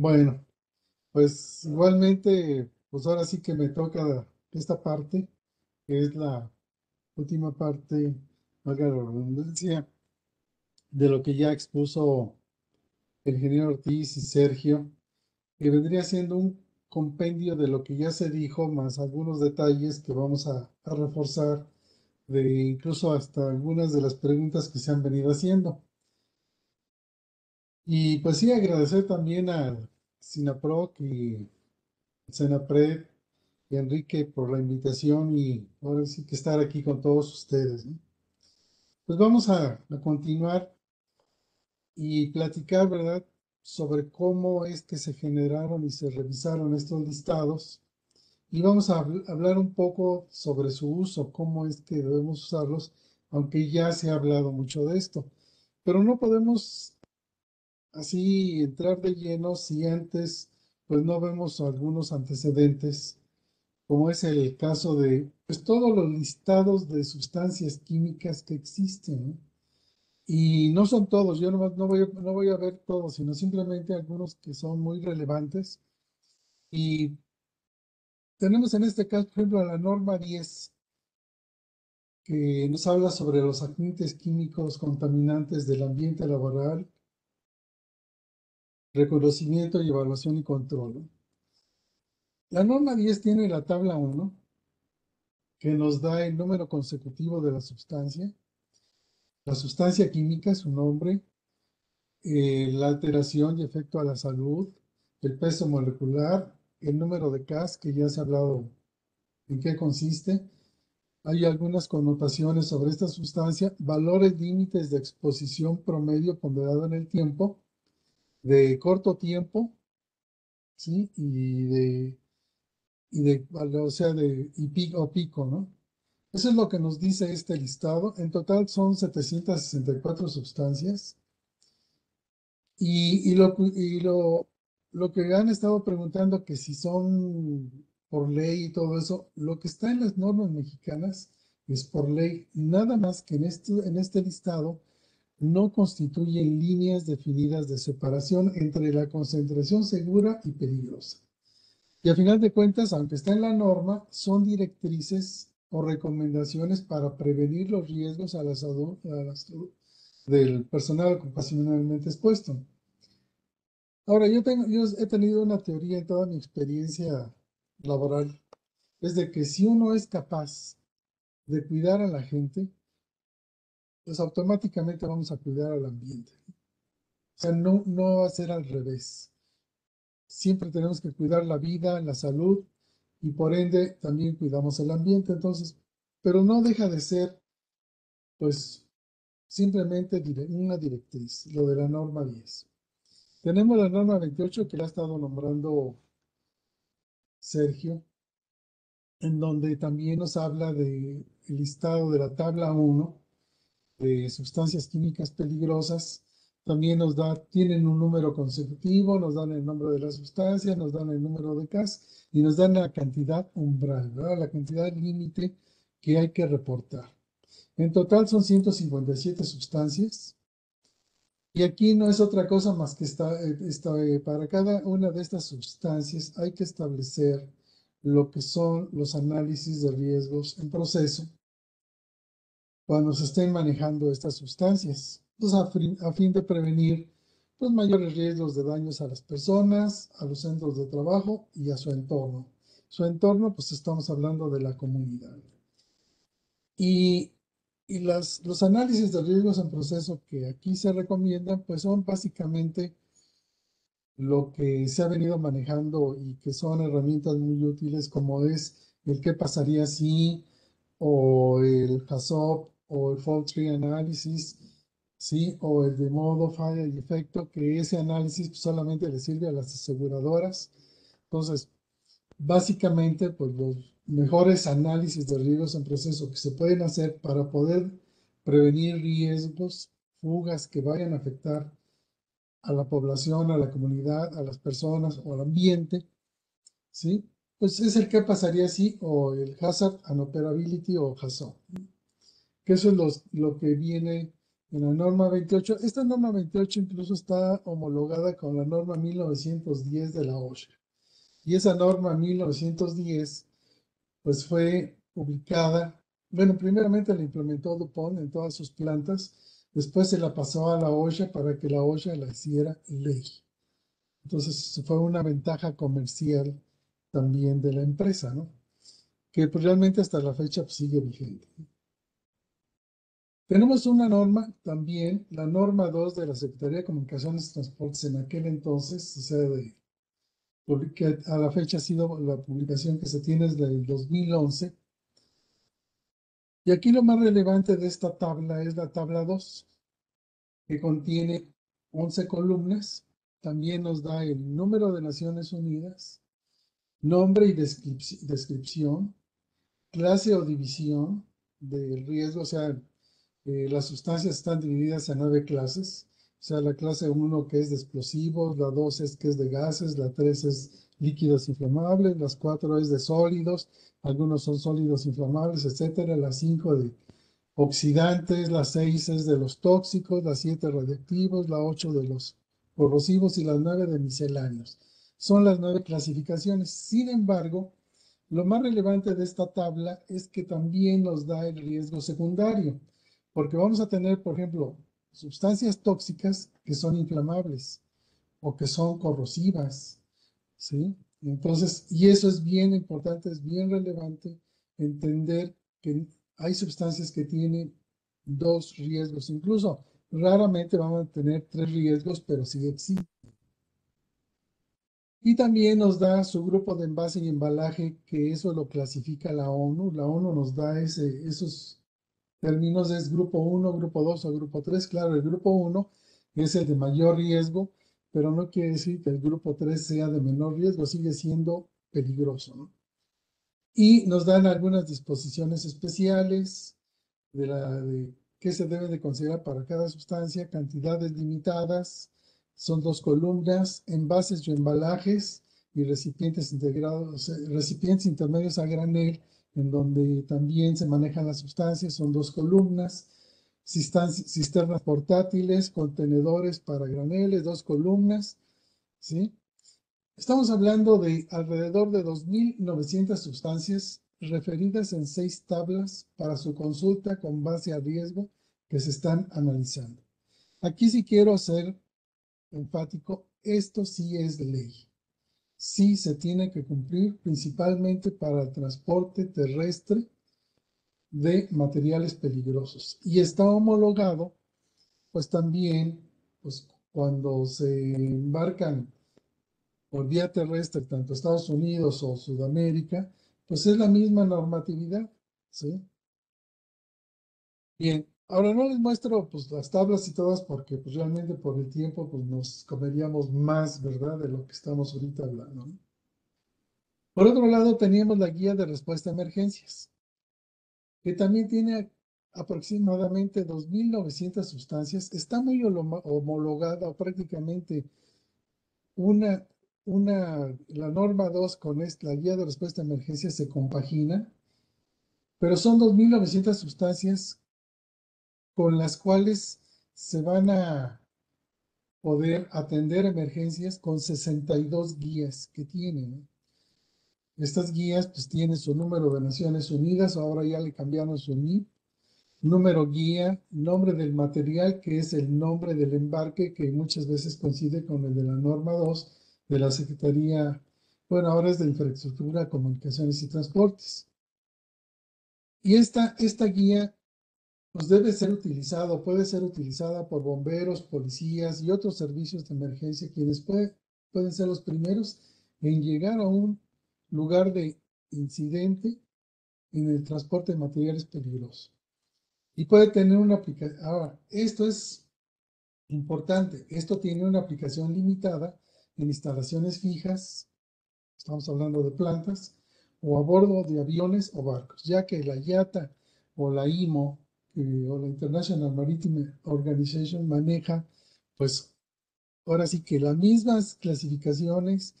Bueno, pues igualmente, pues ahora sí que me toca esta parte, que es la última parte, valga la redundancia, de lo que ya expuso el ingeniero Ortiz y Sergio, que vendría siendo un compendio de lo que ya se dijo, más algunos detalles que vamos a, a reforzar, de incluso hasta algunas de las preguntas que se han venido haciendo. Y pues sí, agradecer también al SINAPROC y SENAPRED y Enrique por la invitación y ahora sí que estar aquí con todos ustedes. Pues vamos a, a continuar y platicar, ¿verdad?, sobre cómo es que se generaron y se revisaron estos listados. Y vamos a hablar un poco sobre su uso, cómo es que debemos usarlos, aunque ya se ha hablado mucho de esto. Pero no podemos así entrar de lleno si antes pues no vemos algunos antecedentes, como es el caso de pues, todos los listados de sustancias químicas que existen. Y no son todos, yo no, voy no voy a ver todos, sino simplemente algunos que son muy relevantes. Y tenemos en este caso, por ejemplo, la norma 10, que nos habla sobre los agentes químicos contaminantes del ambiente laboral reconocimiento y evaluación y control. La norma 10 tiene la tabla 1, que nos da el número consecutivo de la sustancia, la sustancia química, su nombre, eh, la alteración y efecto a la salud, el peso molecular, el número de CAS, que ya se ha hablado en qué consiste. Hay algunas connotaciones sobre esta sustancia, valores límites de exposición promedio ponderado en el tiempo, de corto tiempo, ¿sí? Y de, y de, o sea, de y pico, o pico, ¿no? Eso es lo que nos dice este listado. En total son 764 sustancias. Y, y, lo, y lo, lo que han estado preguntando que si son por ley y todo eso, lo que está en las normas mexicanas es por ley, nada más que en este, en este listado no constituyen líneas definidas de separación entre la concentración segura y peligrosa. Y a final de cuentas, aunque está en la norma, son directrices o recomendaciones para prevenir los riesgos a la salud, del personal ocupacionalmente expuesto. Ahora, yo, tengo, yo he tenido una teoría en toda mi experiencia laboral, es de que si uno es capaz de cuidar a la gente, pues automáticamente vamos a cuidar al ambiente. O sea, no, no va a ser al revés. Siempre tenemos que cuidar la vida, la salud y por ende también cuidamos el ambiente. Entonces, pero no deja de ser, pues, simplemente una directriz, lo de la norma 10. Tenemos la norma 28 que la ha estado nombrando Sergio, en donde también nos habla del listado de la tabla 1 de sustancias químicas peligrosas. También nos da, tienen un número consecutivo, nos dan el nombre de la sustancia, nos dan el número de CAS y nos dan la cantidad umbral, la cantidad límite que hay que reportar. En total son 157 sustancias. Y aquí no es otra cosa más que está, está, eh, para cada una de estas sustancias hay que establecer lo que son los análisis de riesgos en proceso cuando se estén manejando estas sustancias, pues a, fin, de prevenir los mayores riesgos de daños a las personas, a los centros de trabajo y a su entorno. Su entorno, pues estamos hablando de la comunidad. Y, y las, los análisis de riesgos en proceso que aquí se recomiendan, pues son básicamente lo que se ha venido manejando y que son herramientas muy útiles como es el qué pasaría si o el HASOP o el fault tree analysis, ¿sí? O el de modo falla y efecto, que ese análisis solamente le sirve a las aseguradoras. Entonces, básicamente, pues los mejores análisis de riesgos en proceso que se pueden hacer para poder prevenir riesgos, fugas que vayan a afectar a la población, a la comunidad, a las personas o al ambiente, ¿sí? pues es el que pasaría así, o el Hazard and Operability o HAZOP. Que eso es lo que viene en la norma 28. Esta norma 28 incluso está homologada con la norma 1910 de la OSHA. Y esa norma 1910, pues fue publicada, bueno, primeramente la implementó DuPont en todas sus plantas, después se la pasó a la OSHA para que la OSHA la hiciera ley. Entonces fue una ventaja comercial también de la empresa, ¿no? Que pues, realmente hasta la fecha pues, sigue vigente. Tenemos una norma también, la norma 2 de la Secretaría de Comunicaciones y Transportes en aquel entonces, o sea, de, que a la fecha ha sido la publicación que se tiene desde el 2011. Y aquí lo más relevante de esta tabla es la tabla 2, que contiene 11 columnas. También nos da el número de Naciones Unidas, nombre y descripción, clase o división del riesgo, o sea, eh, las sustancias están divididas en nueve clases, o sea, la clase 1 que es de explosivos, la 2 es que es de gases, la 3 es líquidos inflamables, las 4 es de sólidos, algunos son sólidos inflamables, etcétera, la 5 de oxidantes, la 6 es de los tóxicos, la 7 radiactivos, la 8 de los corrosivos y las 9 de misceláneos. Son las nueve clasificaciones. Sin embargo, lo más relevante de esta tabla es que también nos da el riesgo secundario, porque vamos a tener, por ejemplo, sustancias tóxicas que son inflamables o que son corrosivas, ¿sí? Entonces, y eso es bien importante, es bien relevante entender que hay sustancias que tienen dos riesgos, incluso raramente vamos a tener tres riesgos, pero sí existen. Y también nos da su grupo de envase y embalaje, que eso lo clasifica la ONU. La ONU nos da ese, esos términos, es grupo 1, grupo 2 o grupo 3. Claro, el grupo 1 es el de mayor riesgo, pero no quiere decir que el grupo 3 sea de menor riesgo, sigue siendo peligroso. Y nos dan algunas disposiciones especiales de, la, de qué se debe de considerar para cada sustancia, cantidades limitadas, son dos columnas, envases y embalajes y recipientes integrados, recipientes intermedios a granel, en donde también se manejan las sustancias, son dos columnas, cisternas portátiles, contenedores para graneles, dos columnas, ¿sí? Estamos hablando de alrededor de 2.900 sustancias referidas en seis tablas para su consulta con base a riesgo que se están analizando. Aquí sí quiero hacer enfático, esto sí es ley. Sí se tiene que cumplir principalmente para el transporte terrestre de materiales peligrosos. Y está homologado, pues también, pues cuando se embarcan por vía terrestre, tanto Estados Unidos o Sudamérica, pues es la misma normatividad, ¿sí? Bien, Ahora no les muestro pues, las tablas y todas porque pues, realmente por el tiempo pues, nos comeríamos más, ¿verdad? De lo que estamos ahorita hablando. Por otro lado, teníamos la guía de respuesta a emergencias, que también tiene aproximadamente 2.900 sustancias. Está muy homologada o prácticamente una, una, la norma 2 con esta, la guía de respuesta a emergencias se compagina, pero son 2.900 sustancias con las cuales se van a poder atender emergencias con 62 guías que tienen. Estas guías pues tienen su número de Naciones Unidas, ahora ya le cambiaron su NIP, número guía, nombre del material que es el nombre del embarque que muchas veces coincide con el de la norma 2 de la Secretaría, bueno, ahora es de Infraestructura, Comunicaciones y Transportes. Y esta, esta guía pues debe ser utilizado, puede ser utilizada por bomberos, policías y otros servicios de emergencia, quienes pueden ser los primeros en llegar a un lugar de incidente en el transporte de materiales peligrosos. Y puede tener una aplicación. Ahora, esto es importante. Esto tiene una aplicación limitada en instalaciones fijas, estamos hablando de plantas, o a bordo de aviones o barcos, ya que la IATA o la IMO o la International Maritime Organization maneja, pues ahora sí que las mismas clasificaciones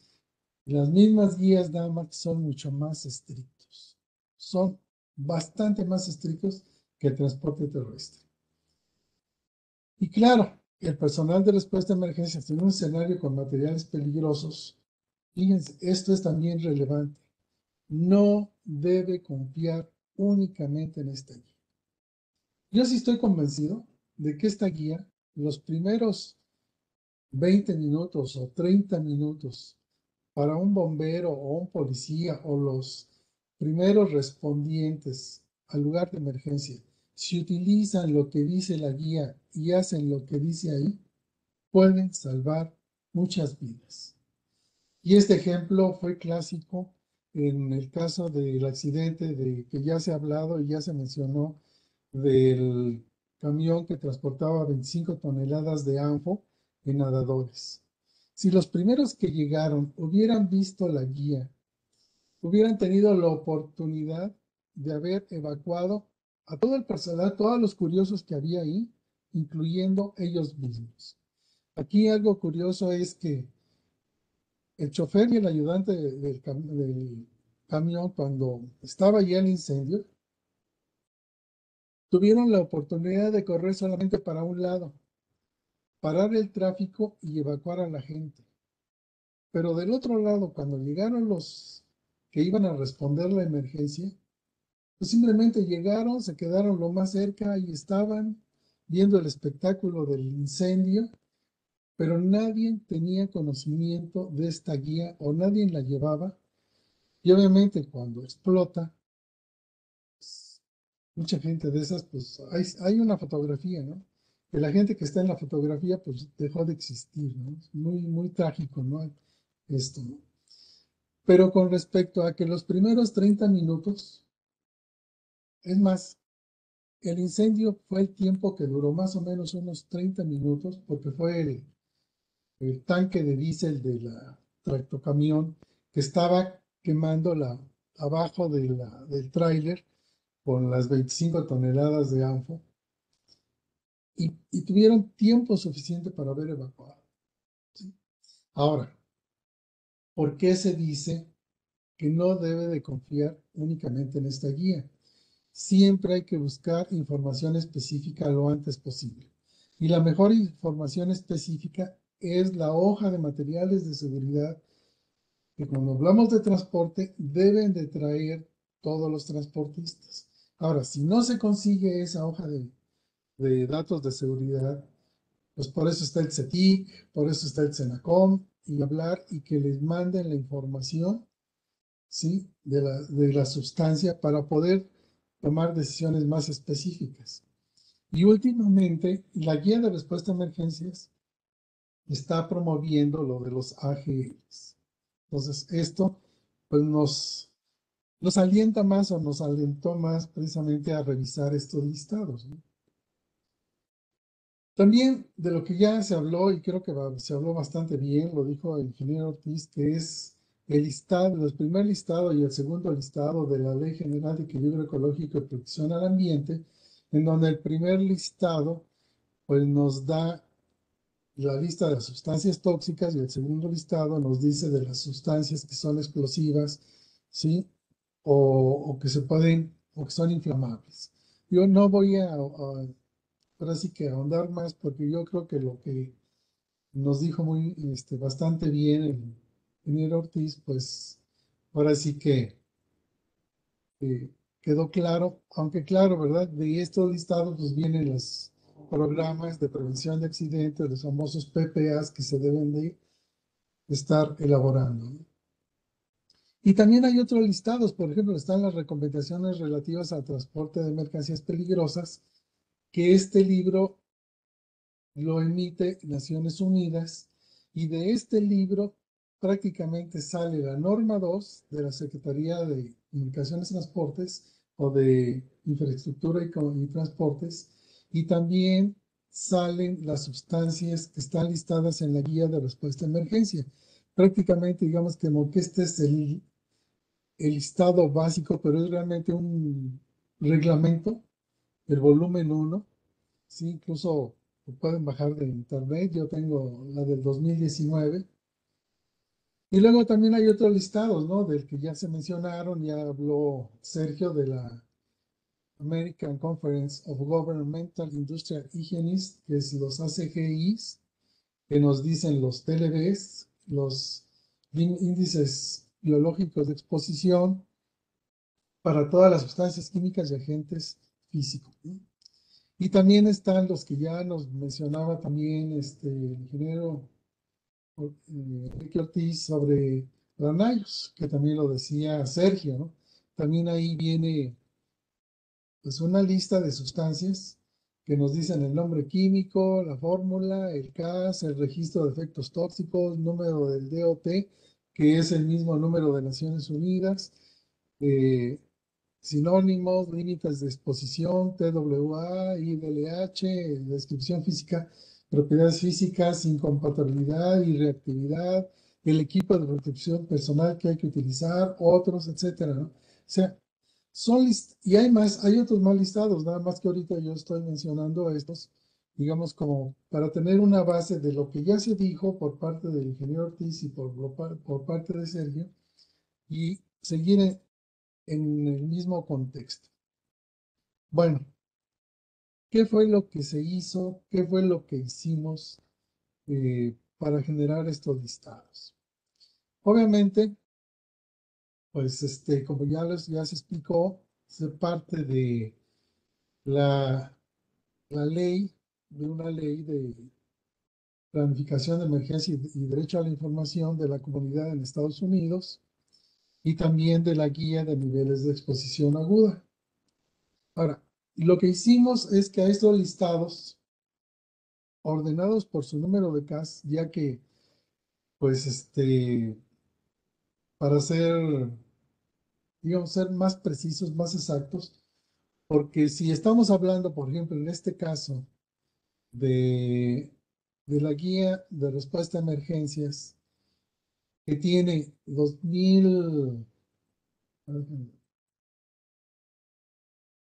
Las mismas guías son mucho más estrictos. Son bastante más estrictos que el transporte terrestre. Y claro, el personal de respuesta a emergencias en un escenario con materiales peligrosos, fíjense, esto es también relevante, no debe confiar únicamente en esta guía. Yo sí estoy convencido de que esta guía, los primeros 20 minutos o 30 minutos para un bombero o un policía o los primeros respondientes al lugar de emergencia, si utilizan lo que dice la guía y hacen lo que dice ahí, pueden salvar muchas vidas. Y este ejemplo fue clásico en el caso del accidente de que ya se ha hablado y ya se mencionó del camión que transportaba 25 toneladas de ANFO en nadadores. Si los primeros que llegaron hubieran visto la guía, hubieran tenido la oportunidad de haber evacuado a todo el personal, todos los curiosos que había ahí, incluyendo ellos mismos. Aquí algo curioso es que el chofer y el ayudante del, camión, cuando estaba ya el incendio, tuvieron la oportunidad de correr solamente para un lado, parar el tráfico y evacuar a la gente. Pero del otro lado, cuando llegaron los que iban a responder la emergencia, pues simplemente llegaron, se quedaron lo más cerca y estaban viendo el espectáculo del incendio, pero nadie tenía conocimiento de esta guía o nadie la llevaba. Y obviamente cuando explota, mucha gente de esas, pues hay, hay, una fotografía, ¿no? Que la gente que está en la fotografía, pues dejó de existir, ¿no? Es muy, muy trágico, ¿no? Esto, ¿no? Pero con respecto a que los primeros 30 minutos es más, el incendio fue el tiempo que duró más o menos unos 30 minutos, porque fue el, tanque de diésel de la tractocamión que estaba quemando la, abajo de la, del tráiler con las 25 toneladas de ANFO y, tuvieron tiempo suficiente para haber evacuado. Ahora, ¿por qué se dice que no debe de confiar únicamente en esta guía? siempre hay que buscar información específica lo antes posible. Y la mejor información específica es la hoja de materiales de seguridad que cuando hablamos de transporte deben de traer todos los transportistas. Ahora, si no se consigue esa hoja de, datos de seguridad, pues por eso está el CETIC, por eso está el CENACOM, y hablar y que les manden la información ¿sí? de, la, de la sustancia para poder tomar decisiones más específicas. Y últimamente, la guía de respuesta a emergencias está promoviendo lo de los AGLs. Entonces, esto pues nos, nos alienta más o nos alentó más precisamente a revisar estos listados. También de lo que ya se habló, y creo que se habló bastante bien, lo dijo el ingeniero Ortiz, que es el listado, el primer listado y el segundo listado de la Ley General de Equilibrio Ecológico y Protección al Ambiente, en donde el primer listado pues nos da la lista de las sustancias tóxicas y el segundo listado nos dice de las sustancias que son explosivas, ¿sí? O, que se pueden, o que son inflamables. Yo no voy a, ahora sí que ahondar más porque yo creo que lo que nos dijo muy, este, bastante bien el ingeniero Ortiz, pues ahora sí que eh, quedó claro, aunque claro, ¿verdad? De estos listados pues vienen los programas de prevención de accidentes, los famosos PPAs que se deben de estar elaborando. Y también hay otros listados, por ejemplo, están las recomendaciones relativas al transporte de mercancías peligrosas, que este libro lo emite Naciones Unidas, y de este libro prácticamente sale la norma 2 de la Secretaría de Comunicaciones y Transportes o de Infraestructura y, Transportes y también salen las sustancias que están listadas en la guía de respuesta a emergencia. Prácticamente digamos que este es el, el listado básico, pero es realmente un reglamento, el volumen 1, ¿sí? incluso lo pueden bajar de internet, yo tengo la del 2019, Y luego también hay otros listados, ¿no? Del que ya se mencionaron, ya habló Sergio de la American Conference of Governmental Industrial Hygienists, que es los ACGIs, que nos dicen los TLBs, los índices biológicos de exposición para todas las sustancias químicas y agentes físicos. Y también están los que ya nos mencionaba también este, el ingeniero eh, Enrique Ortiz sobre Ranayos, que también lo decía Sergio. También ahí viene pues una lista de sustancias que nos dicen el nombre químico, la fórmula, el CAS, el registro de efectos tóxicos, número del DOT, que es el mismo número de Naciones Unidas, eh, sinónimos, límites de exposición, TWA, IDLH, descripción física propiedades físicas, incompatibilidad y reactividad, el equipo de protección personal que hay que utilizar, otros, etcétera, ¿no? O sea, son list y hay más, hay otros más listados, nada más que ahorita yo estoy mencionando estos, digamos, como para tener una base de lo que ya se dijo por parte del ingeniero Ortiz y por, por parte de Sergio, y seguir en, el mismo contexto. Bueno, ¿Qué fue lo que se hizo? ¿Qué fue lo que hicimos eh, para generar estos listados? Obviamente, pues este, como ya, les, ya se explicó, se parte de la, la ley, de una ley de planificación de emergencia y, derecho a la información de la comunidad en Estados Unidos y también de la guía de niveles de exposición aguda. Ahora, lo que hicimos es que a estos listados, ordenados por su número de CAS, ya que, pues, este, para ser, digamos, ser más precisos, más exactos, porque si estamos hablando, por ejemplo, en este caso, de, de la guía de respuesta a emergencias, que tiene 2000,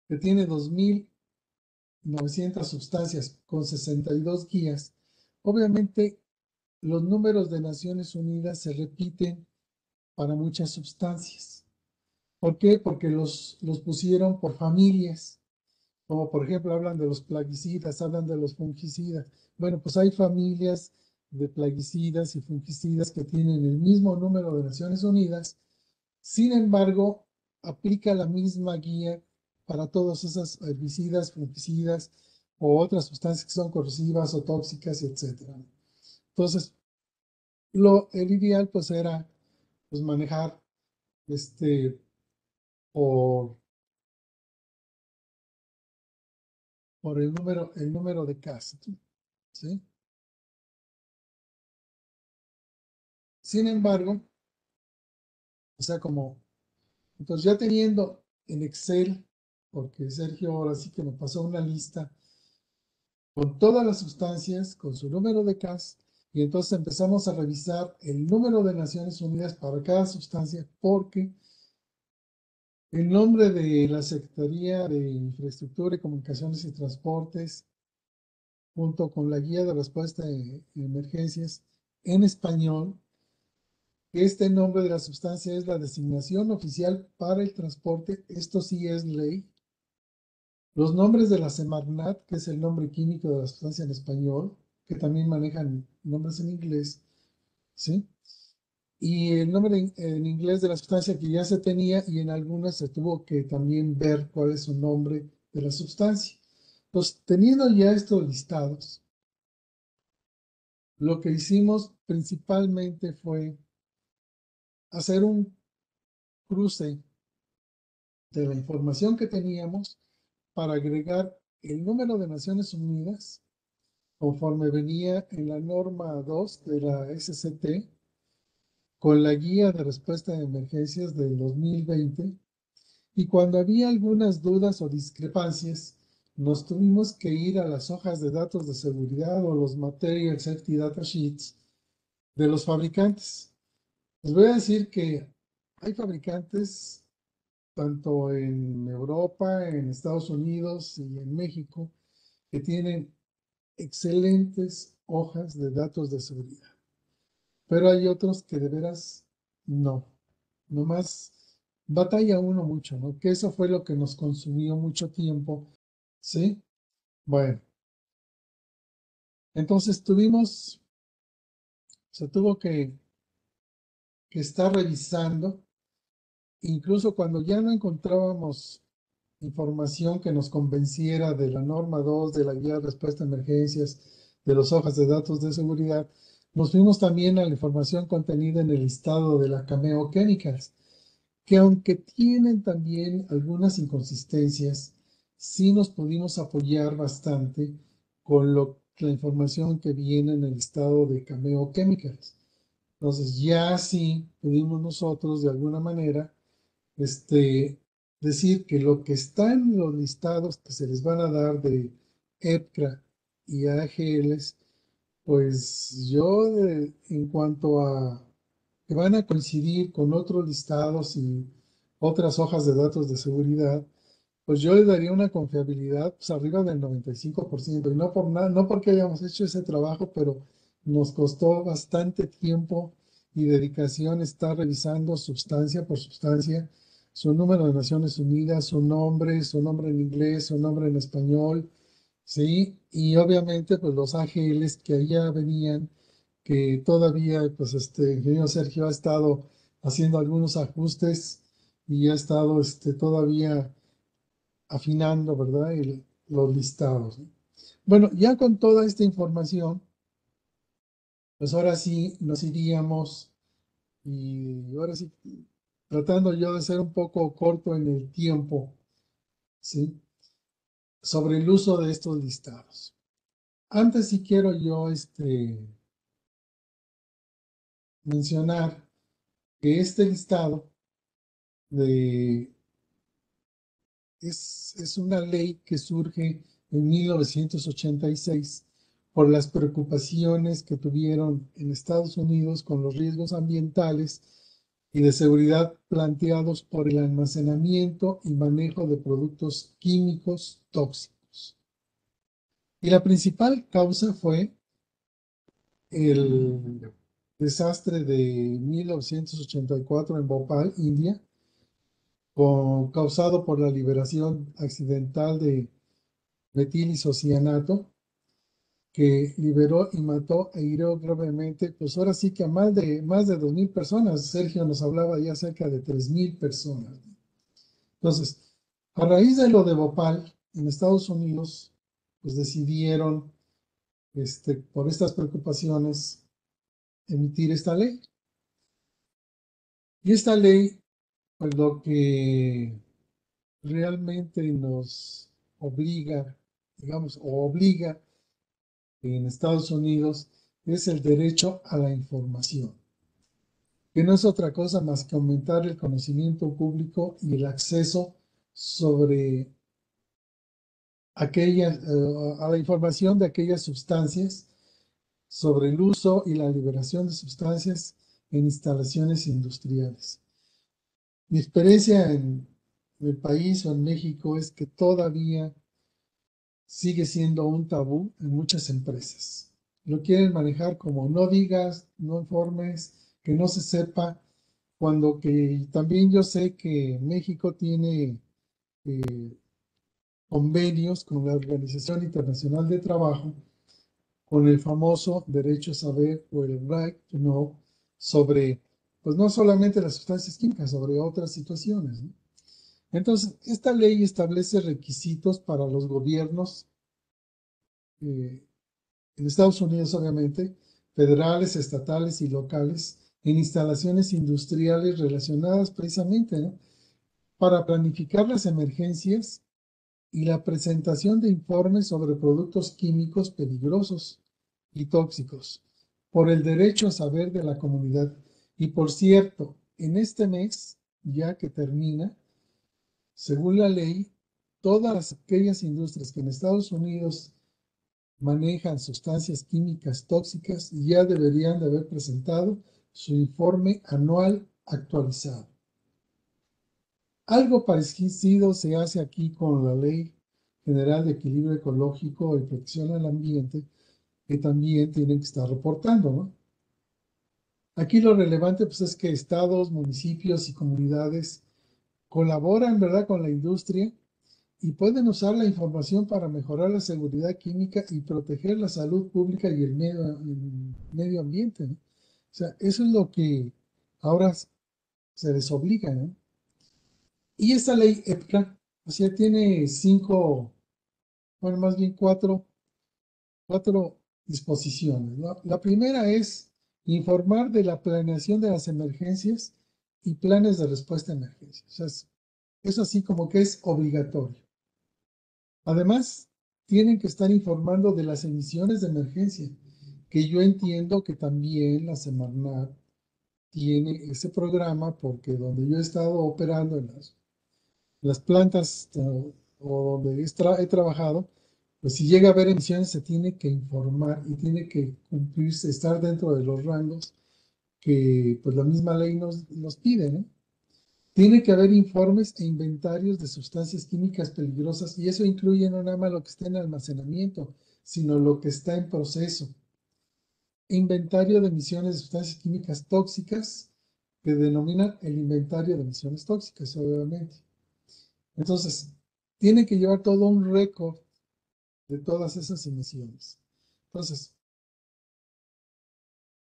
que tiene 2.900 sustancias con 62 guías, obviamente los números de Naciones Unidas se repiten para muchas sustancias. ¿Por qué? Porque los, los pusieron por familias, como por ejemplo hablan de los plaguicidas, hablan de los fungicidas. Bueno, pues hay familias de plaguicidas y fungicidas que tienen el mismo número de Naciones Unidas, sin embargo, aplica la misma guía para todas esas herbicidas, fungicidas o otras sustancias que son corrosivas o tóxicas, etc. Entonces, lo, el ideal pues era pues, manejar este por, por el número, el número de casos. ¿sí? Sin embargo, o sea, como, entonces ya teniendo en Excel porque Sergio ahora sí que me pasó una lista con todas las sustancias, con su número de CAS, y entonces empezamos a revisar el número de Naciones Unidas para cada sustancia, porque el nombre de la Secretaría de Infraestructura y Comunicaciones y Transportes, junto con la guía de respuesta de emergencias en español, este nombre de la sustancia es la designación oficial para el transporte, esto sí es ley, los nombres de la Semarnat, que es el nombre químico de la sustancia en español, que también manejan nombres en inglés, ¿sí? Y el nombre en, inglés de la sustancia que ya se tenía y en algunas se tuvo que también ver cuál es su nombre de la sustancia. Entonces, teniendo ya estos listados, lo que hicimos principalmente fue hacer un cruce de la información que teníamos para agregar el número de Naciones Unidas conforme venía en la norma 2 de la SCT con la guía de respuesta de emergencias del 2020 y cuando había algunas dudas o discrepancias nos tuvimos que ir a las hojas de datos de seguridad o los Material Safety Data Sheets de los fabricantes. Les voy a decir que hay fabricantes tanto en Europa, en Estados Unidos y en México, que tienen excelentes hojas de datos de seguridad. Pero hay otros que de veras no. Nomás batalla uno mucho, ¿no? Que eso fue lo que nos consumió mucho tiempo, ¿sí? Bueno. Entonces tuvimos, se tuvo que, que estar revisando, incluso cuando ya no encontrábamos información que nos convenciera de la norma 2, de la guía de respuesta a emergencias, de las hojas de datos de seguridad, nos fuimos también a la información contenida en el listado de la Cameo Chemicals, que aunque tienen también algunas inconsistencias, sí nos pudimos apoyar bastante con lo, la información que viene en el listado de Cameo Chemicals. Entonces ya sí pudimos nosotros de alguna manera este, decir que lo que está en los listados que se les van a dar de EPCRA y AGLs, pues yo en cuanto a que van a coincidir con otros listados y otras hojas de datos de seguridad, pues yo le daría una confiabilidad pues, arriba del 95%. Y no, por nada, no porque hayamos hecho ese trabajo, pero nos costó bastante tiempo y dedicación estar revisando sustancia por sustancia su número de Naciones Unidas, su nombre, su nombre en inglés, su nombre en español, ¿sí? Y obviamente, pues los AGLs que allá venían, que todavía, pues este, ingeniero Sergio ha estado haciendo algunos ajustes y ha estado este, todavía afinando, ¿verdad? los listados. Bueno, ya con toda esta información, pues ahora sí nos iríamos y ahora sí tratando yo de ser un poco corto en el tiempo, ¿sí? Sobre el uso de estos listados. Antes sí quiero yo este, mencionar que este listado de, es, es una ley que surge en 1986 por las preocupaciones que tuvieron en Estados Unidos con los riesgos ambientales y de seguridad planteados por el almacenamiento y manejo de productos químicos tóxicos. Y la principal causa fue el desastre de 1984 en Bhopal, India, causado por la liberación accidental de metilisocianato que liberó y mató e hirió gravemente, pues ahora sí que a más de, más de 2.000 personas. Sergio nos hablaba ya cerca de 3.000 personas. Entonces, a raíz de lo de Bhopal, en Estados Unidos, pues decidieron, este, por estas preocupaciones, emitir esta ley. Y esta ley, pues lo que realmente nos obliga, digamos, o obliga en Estados Unidos es el derecho a la información, que no es otra cosa más que aumentar el conocimiento público y el acceso sobre eh, a la información de aquellas sustancias, sobre el uso y la liberación de sustancias en instalaciones industriales. Mi experiencia en el país o en México es que todavía sigue siendo un tabú en muchas empresas. Lo quieren manejar como no digas, no informes, que no se sepa, cuando que también yo sé que México tiene eh, convenios con la Organización Internacional de Trabajo, con el famoso derecho a saber o el right to know sobre, pues no solamente las sustancias químicas, sobre otras situaciones. ¿no? Entonces, esta ley establece requisitos para los gobiernos eh, en Estados Unidos, obviamente, federales, estatales y locales, en instalaciones industriales relacionadas precisamente para planificar las emergencias y la presentación de informes sobre productos químicos peligrosos y tóxicos, por el derecho a saber de la comunidad. Y por cierto, en este mes, ya que termina, según la ley, todas aquellas industrias que en Estados Unidos manejan sustancias químicas tóxicas ya deberían de haber presentado su informe anual actualizado. Algo parecido se hace aquí con la Ley General de Equilibrio Ecológico y Protección al Ambiente, que también tienen que estar reportando, ¿no? Aquí lo relevante pues, es que estados, municipios y comunidades colaboran, ¿verdad?, con la industria y pueden usar la información para mejorar la seguridad química y proteger la salud pública y el medio, ambiente. O sea, eso es lo que ahora se les obliga. ¿no? Y esta ley EPCA, o sea, tiene cinco, bueno, más bien cuatro, cuatro disposiciones. La primera es informar de la planeación de las emergencias y planes de respuesta a emergencias. O sea, eso así como que es obligatorio. Además, tienen que estar informando de las emisiones de emergencia, que yo entiendo que también la Semarnat tiene ese programa porque donde yo he estado operando en las, las plantas eh, o donde he, trabajado, pues si llega a haber emisiones se tiene que informar y tiene que cumplirse, estar dentro de los rangos que pues la misma ley nos, nos pide, ¿no? Tiene que haber informes e inventarios de sustancias químicas peligrosas y eso incluye no nada más lo que está en almacenamiento, sino lo que está en proceso. Inventario de emisiones de sustancias químicas tóxicas, que denominan el inventario de emisiones tóxicas, obviamente. Entonces, tiene que llevar todo un récord de todas esas emisiones. Entonces,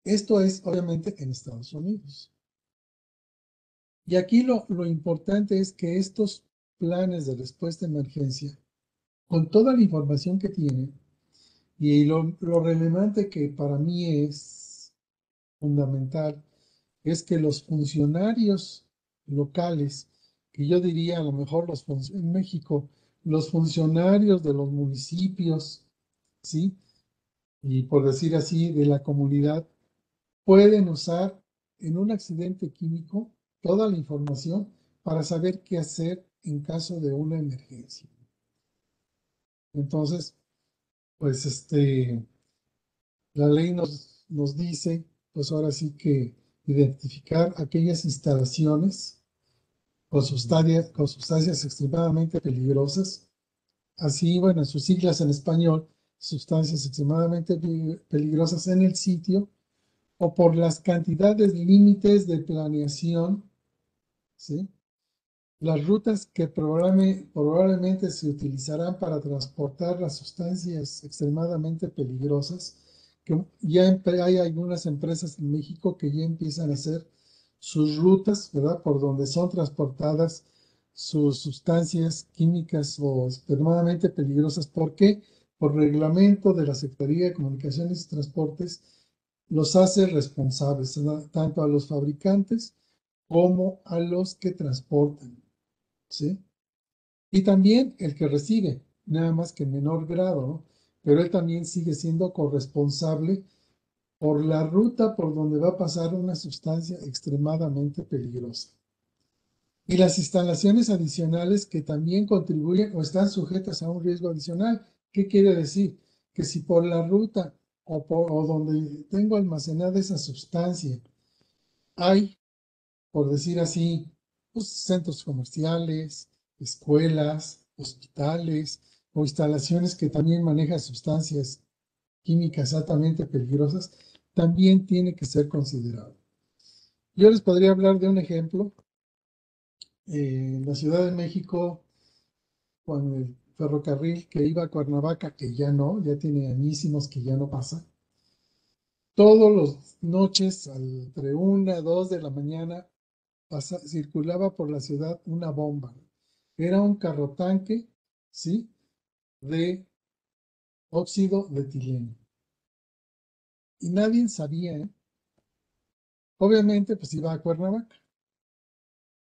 esto es obviamente en Estados Unidos. Y aquí lo, importante es que estos planes de respuesta a emergencia, con toda la información que tienen, y lo, lo relevante que para mí es fundamental, es que los funcionarios locales, que yo diría a lo mejor los en México, los funcionarios de los municipios, ¿sí? Y por decir así, de la comunidad, pueden usar en un accidente químico toda la información para saber qué hacer en caso de una emergencia. Entonces, pues este, la ley nos, nos dice, pues ahora sí que identificar aquellas instalaciones con sustancias, con sustancias extremadamente peligrosas, así, bueno, sus siglas en español, sustancias extremadamente peligrosas en el sitio, o por las cantidades límites de planeación ¿sí? Las rutas que probablemente se utilizarán para transportar las sustancias extremadamente peligrosas, que ya hay algunas empresas en México que ya empiezan a hacer sus rutas, ¿verdad? Por donde son transportadas sus sustancias químicas o extremadamente peligrosas. ¿Por qué? Por reglamento de la Secretaría de Comunicaciones y Transportes los hace responsables, tanto a los fabricantes como a los que transportan. ¿sí? Y también el que recibe, nada más que en menor grado, pero él también sigue siendo corresponsable por la ruta por donde va a pasar una sustancia extremadamente peligrosa. Y las instalaciones adicionales que también contribuyen o están sujetas a un riesgo adicional. ¿Qué quiere decir? Que si por la ruta o, donde tengo almacenada esa sustancia hay por decir así, pues, centros comerciales, escuelas, hospitales o instalaciones que también manejan sustancias químicas altamente peligrosas, también tiene que ser considerado. Yo les podría hablar de un ejemplo. en la Ciudad de México, con el ferrocarril que iba a Cuernavaca, que ya no, ya tiene añísimos que ya no pasa. Todos los noches, entre una, dos de la mañana, circulaba por la ciudad una bomba. Era un carro tanque, ¿sí? De óxido de etileno. Y nadie sabía, ¿eh? Obviamente, pues iba a Cuernavaca.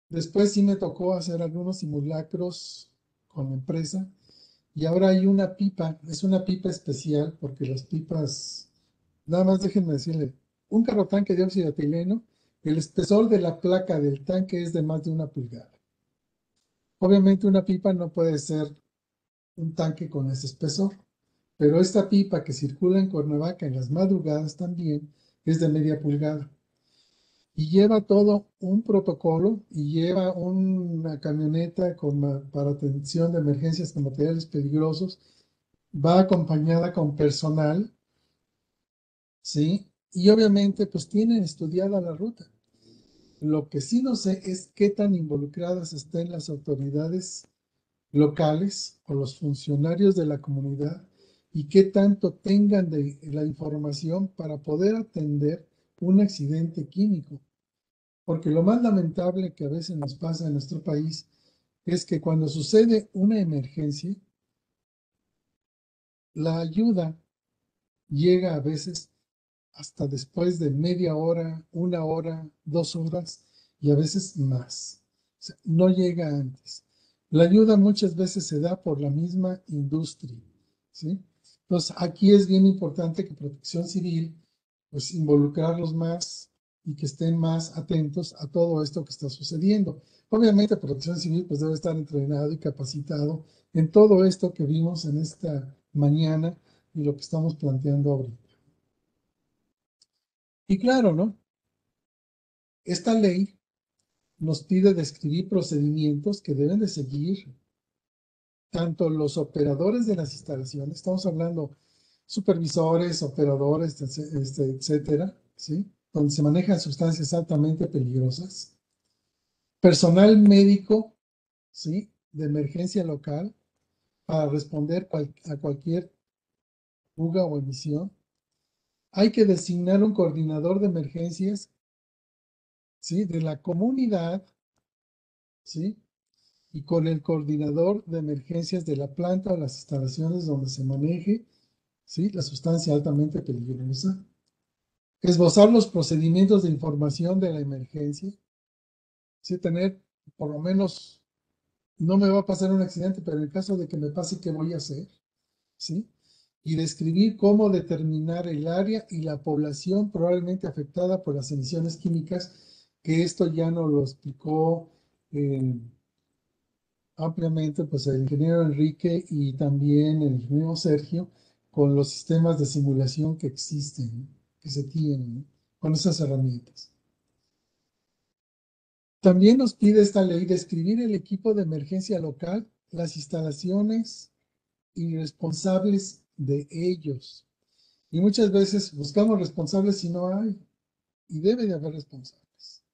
Después sí me tocó hacer algunos simulacros con la empresa. Y ahora hay una pipa, es una pipa especial, porque las pipas, nada más déjenme decirle, un carro tanque de óxido etileno el espesor de la placa del tanque es de más de una pulgada. Obviamente una pipa no puede ser un tanque con ese espesor, pero esta pipa que circula en Cuernavaca en las madrugadas también es de media pulgada. Y lleva todo un protocolo y lleva una camioneta para atención de emergencias con materiales peligrosos. Va acompañada con personal, ¿sí? y obviamente pues tienen estudiada la ruta. Lo que sí no sé es qué tan involucradas estén las autoridades locales o los funcionarios de la comunidad y qué tanto tengan de la información para poder atender un accidente químico. Porque lo más lamentable que a veces nos pasa en nuestro país es que cuando sucede una emergencia, la ayuda llega a veces hasta después de media hora, una hora, dos horas y a veces más. no llega antes. La ayuda muchas veces se da por la misma industria, ¿sí? Entonces, aquí es bien importante que Protección Civil, pues involucrarlos más y que estén más atentos a todo esto que está sucediendo. Obviamente, Protección Civil pues debe estar entrenado y capacitado en todo esto que vimos en esta mañana y lo que estamos planteando ahorita. Y claro, ¿no? Esta ley nos pide describir procedimientos que deben de seguir tanto los operadores de las instalaciones, estamos hablando supervisores, operadores, este, etcétera, ¿sí? donde se manejan sustancias altamente peligrosas, personal médico, ¿sí? de emergencia local, para responder a cualquier fuga o emisión, hay que designar un coordinador de emergencias, ¿sí? De la comunidad, ¿sí? Y con el coordinador de emergencias de la planta o las instalaciones donde se maneje, ¿sí? La sustancia altamente peligrosa. Esbozar los procedimientos de información de la emergencia, ¿sí? Tener por lo menos, no me va a pasar un accidente, pero en el caso de que me pase, ¿qué voy a hacer? ¿Sí? y describir cómo determinar el área y la población probablemente afectada por las emisiones químicas, que esto ya nos lo explicó eh, ampliamente pues, el ingeniero Enrique y también el ingeniero Sergio con los sistemas de simulación que existen, que se tienen, con esas herramientas. También nos pide esta ley describir el equipo de emergencia local, las instalaciones y responsables de ellos. Y muchas veces buscamos responsables y no hay. Y debe de haber responsables.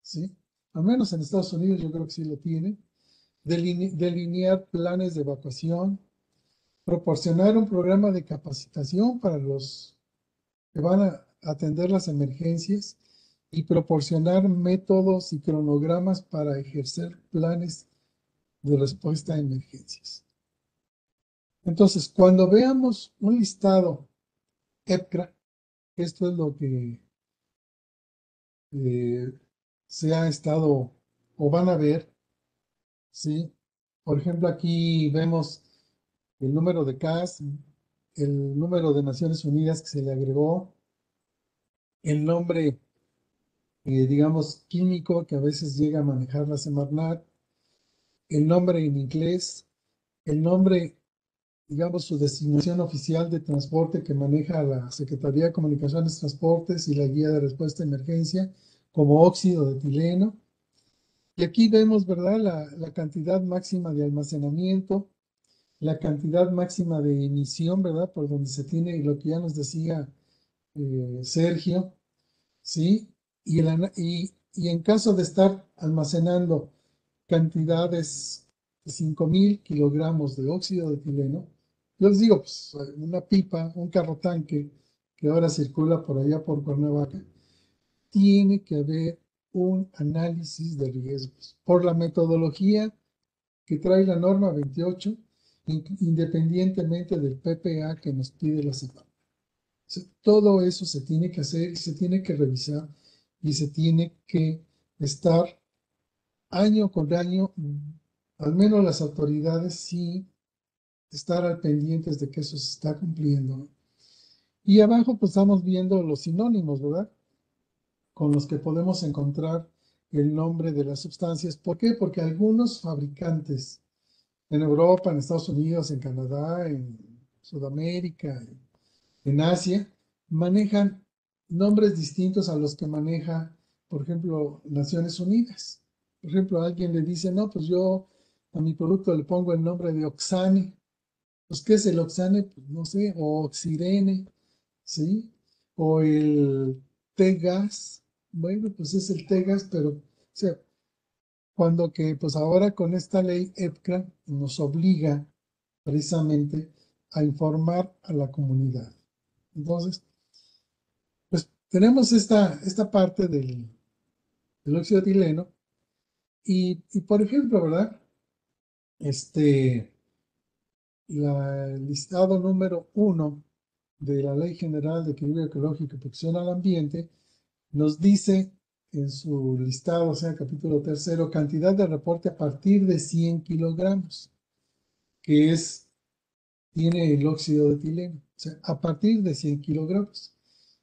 ¿Sí? Al menos en Estados Unidos yo creo que sí lo tienen. delinear planes de evacuación. Proporcionar un programa de capacitación para los que van a atender las emergencias y proporcionar métodos y cronogramas para ejercer planes de respuesta a emergencias. Entonces, cuando veamos un listado EPCRA, esto es lo que eh, se ha estado o van a ver, ¿sí? Por ejemplo, aquí vemos el número de CAS, el número de Naciones Unidas que se le agregó, el nombre, eh, digamos, químico que a veces llega a manejar la Semarnat, el nombre en inglés, el nombre digamos, su designación oficial de transporte que maneja la Secretaría de Comunicaciones, Transportes y la Guía de Respuesta a Emergencia como óxido de etileno. Y aquí vemos, ¿verdad?, la, cantidad máxima de almacenamiento, la cantidad máxima de emisión, ¿verdad?, por donde se tiene, y lo que ya nos decía eh, Sergio, ¿sí? Y, y, y en caso de estar almacenando cantidades de 5.000 kilogramos de óxido de etileno, yo les digo, pues una pipa, un carro tanque que ahora circula por allá por Cuernavaca, tiene que haber un análisis de riesgos por la metodología que trae la norma 28, independientemente del PPA que nos pide la CEPAM. todo eso se tiene que hacer se tiene que revisar y se tiene que estar año con año, al menos las autoridades sí estar al pendientes de que eso se está cumpliendo. Y abajo pues estamos viendo los sinónimos, ¿verdad? Con los que podemos encontrar el nombre de las sustancias. ¿Por qué? Porque algunos fabricantes en Europa, en Estados Unidos, en Canadá, en Sudamérica, en Asia, manejan nombres distintos a los que maneja, por ejemplo, Naciones Unidas. Por ejemplo, alguien le dice, no, pues yo a mi producto le pongo el nombre de Oxane, pues, ¿qué es el Oxane? Pues, no sé, o Oxirene, ¿sí? o el T-gas, bueno, pues es el T-gas, pero, o sea, cuando que, pues ahora con esta ley EPCRA nos obliga precisamente a informar a la comunidad. Entonces, pues tenemos esta, esta parte del, del óxido de etileno y, por ejemplo, ¿verdad? Este, el listado número uno de la Ley General de Equilibrio Ecológico y Protección al Ambiente nos dice en su listado, o sea, capítulo tercero, cantidad de reporte a partir de 100 kilogramos, que es, tiene el óxido de etileno, o sea, a partir de 100 kilogramos.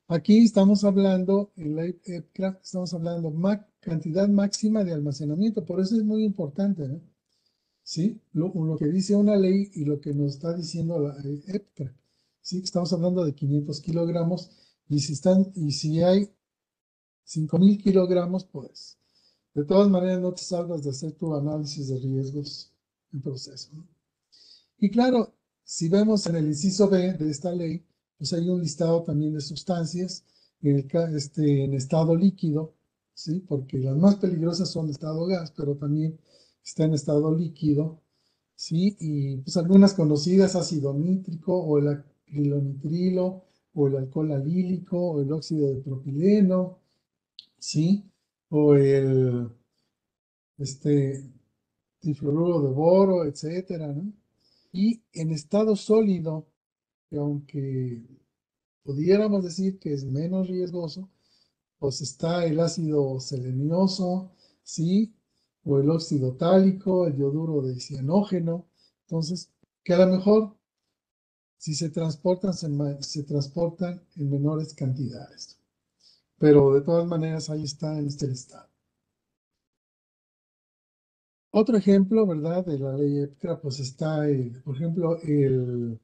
Aquí estamos hablando, en la EPCRA, estamos hablando cantidad máxima de almacenamiento, por eso es muy importante, ¿no? ¿Sí? Lo, que dice una ley y lo que nos está diciendo la EPCRA. ¿Sí? Estamos hablando de 500 kilogramos y si, están, y si hay 5000 kilogramos, pues de todas maneras no te salvas de hacer tu análisis de riesgos en proceso. Y claro, si vemos en el inciso B de esta ley, pues hay un listado también de sustancias en, este, estado líquido, ¿sí? porque las más peligrosas son estado gas, pero también está en estado líquido, ¿sí? y pues algunas conocidas, ácido nítrico o el acrilonitrilo o el alcohol alílico o el óxido de propileno, ¿sí? O el este, difluoruro de boro, etcétera, ¿no? Y en estado sólido, que aunque pudiéramos decir que es menos riesgoso, pues está el ácido selenioso, ¿sí? O el óxido tálico, el yoduro de cianógeno. Entonces, que a lo mejor, si se transportan, se transportan en menores cantidades pero de todas maneras ahí está en este listado. Otro ejemplo, ¿verdad? De la ley EPCRA, pues está, por ejemplo, el,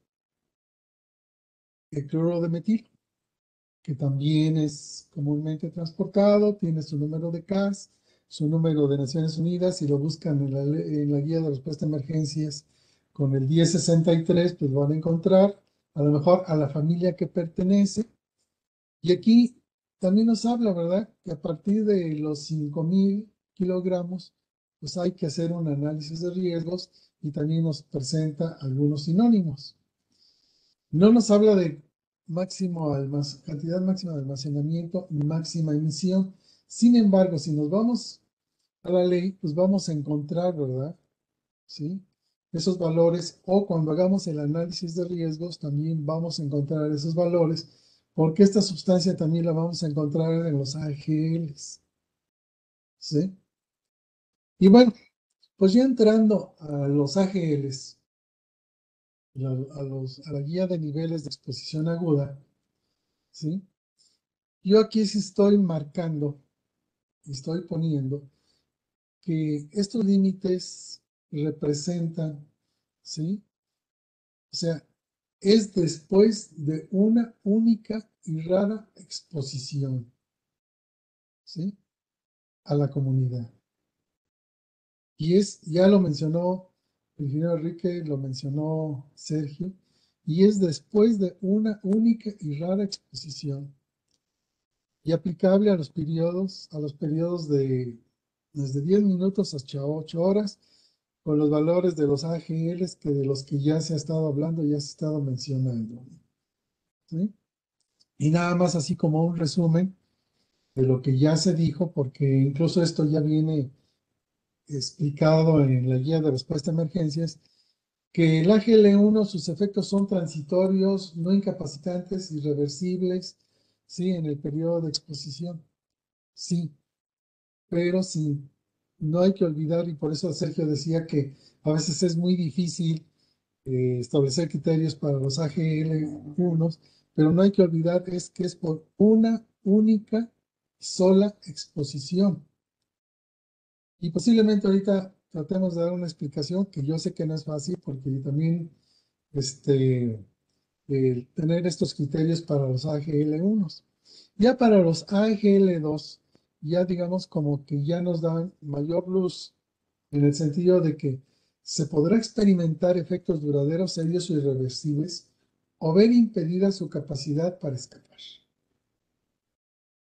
cloro de metil, que también es comúnmente transportado, tiene su número de CAS, su número de Naciones Unidas, si lo buscan en la, en la guía de respuesta a emergencias con el 1063, pues van a encontrar, a lo mejor a la familia que pertenece. Y aquí también nos habla, ¿verdad? Que a partir de los 5.000 kilogramos, pues hay que hacer un análisis de riesgos y también nos presenta algunos sinónimos. No nos habla de máximo cantidad máxima de almacenamiento máxima emisión. Sin embargo, si nos vamos a la ley, pues vamos a encontrar, ¿verdad? ¿Sí? Esos valores o cuando hagamos el análisis de riesgos también vamos a encontrar esos valores porque esta sustancia también la vamos a encontrar en los AGLs. ¿Sí? Y bueno, pues ya entrando a los AGLs, a, a la guía de niveles de exposición aguda, ¿sí? Yo aquí sí estoy marcando, estoy poniendo que estos límites representan, ¿sí? O sea, es después de una única y rara exposición ¿sí? a la comunidad. Y es, ya lo mencionó el ingeniero Enrique, lo mencionó Sergio, y es después de una única y rara exposición y aplicable a los periodos, a los periodos de desde 10 minutos hasta 8 horas con los valores de los AGLs que de los que ya se ha estado hablando, ya se ha estado mencionando. Y nada más así como un resumen de lo que ya se dijo, porque incluso esto ya viene explicado en la guía de respuesta a emergencias, que el AGL1, sus efectos son transitorios, no incapacitantes, irreversibles, sí, en el periodo de exposición. Sí, pero sin no hay que olvidar, y por eso Sergio decía que a veces es muy difícil eh, establecer criterios para los AGL1, pero no hay que olvidar es que es por una única sola exposición. Y posiblemente ahorita tratemos de dar una explicación que yo sé que no es fácil porque también este, tener estos criterios para los AGL1. Ya para los AGL2, ya digamos como que ya nos dan mayor luz en el sentido de que se podrá experimentar efectos duraderos, serios o irreversibles o ver impedida su capacidad para escapar.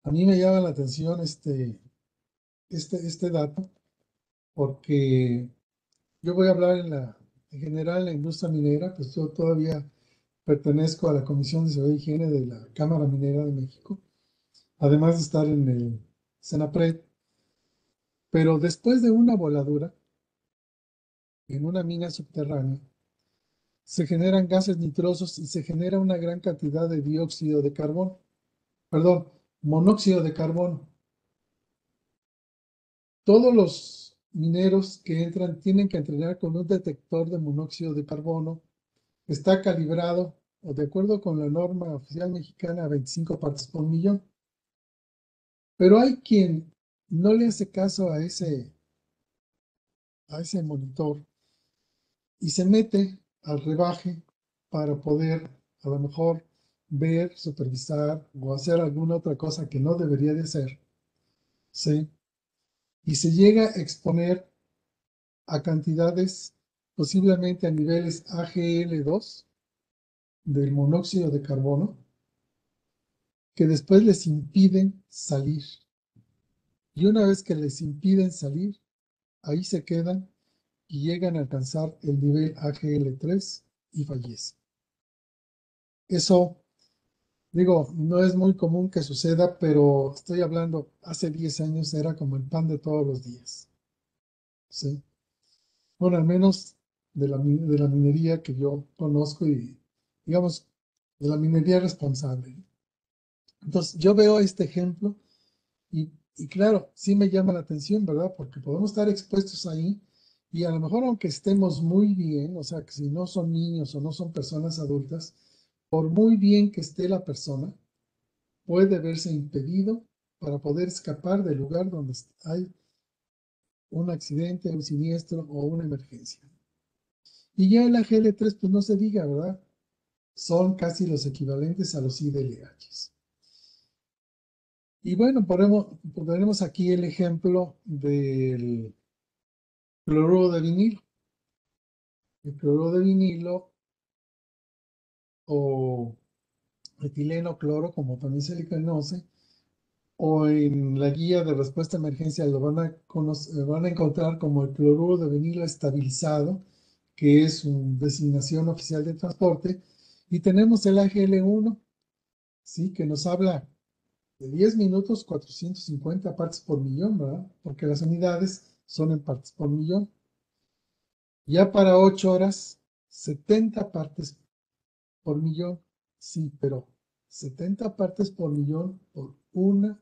A mí me llama la atención este, este, este dato porque yo voy a hablar en, la, en general en la industria minera, pues yo todavía pertenezco a la Comisión de Seguridad y Higiene de la Cámara Minera de México, además de estar en el Senapred. Pero después de una voladura en una mina subterránea, se generan gases nitrosos y se genera una gran cantidad de dióxido de carbono, perdón, monóxido de carbono. Todos los mineros que entran tienen que entrenar con un detector de monóxido de carbono. Está calibrado, o de acuerdo con la norma oficial mexicana, a 25 partes por millón. Pero hay quien no le hace caso a ese, a ese monitor y se mete al rebaje para poder a lo mejor ver, supervisar o hacer alguna otra cosa que no debería de hacer. ¿sí? Y se llega a exponer a cantidades posiblemente a niveles AGL2 del monóxido de carbono que después les impiden salir. Y una vez que les impiden salir, ahí se quedan y llegan a alcanzar el nivel AGL3 y fallecen. Eso, digo, no es muy común que suceda, pero estoy hablando, hace 10 años era como el pan de todos los días. ¿Sí? Bueno, al menos de la, de la minería que yo conozco y, digamos, de la minería responsable. Entonces, yo veo este ejemplo y, claro, sí me llama la atención, ¿verdad? Porque podemos estar expuestos ahí y a lo mejor aunque estemos muy bien, o sea, que si no son niños o no son personas adultas, por muy bien que esté la persona, puede verse impedido para poder escapar del lugar donde hay un accidente, un siniestro o una emergencia. Y ya el AGL3, pues no se diga, ¿verdad? Son casi los equivalentes a los IDLHs. Y bueno, ponemos aquí el ejemplo del cloruro de vinilo. El cloruro de vinilo o etileno cloro, como también se le conoce, o en la guía de respuesta a emergencia lo van a, van a encontrar como el cloruro de vinilo estabilizado, que es una designación oficial de transporte, y tenemos el AGL1, ¿sí? que nos habla de 10 minutos, 450 partes por millón, ¿verdad? Porque las unidades son en partes por millón. Ya para 8 horas, 70 partes por millón. Sí, pero 70 partes por millón por una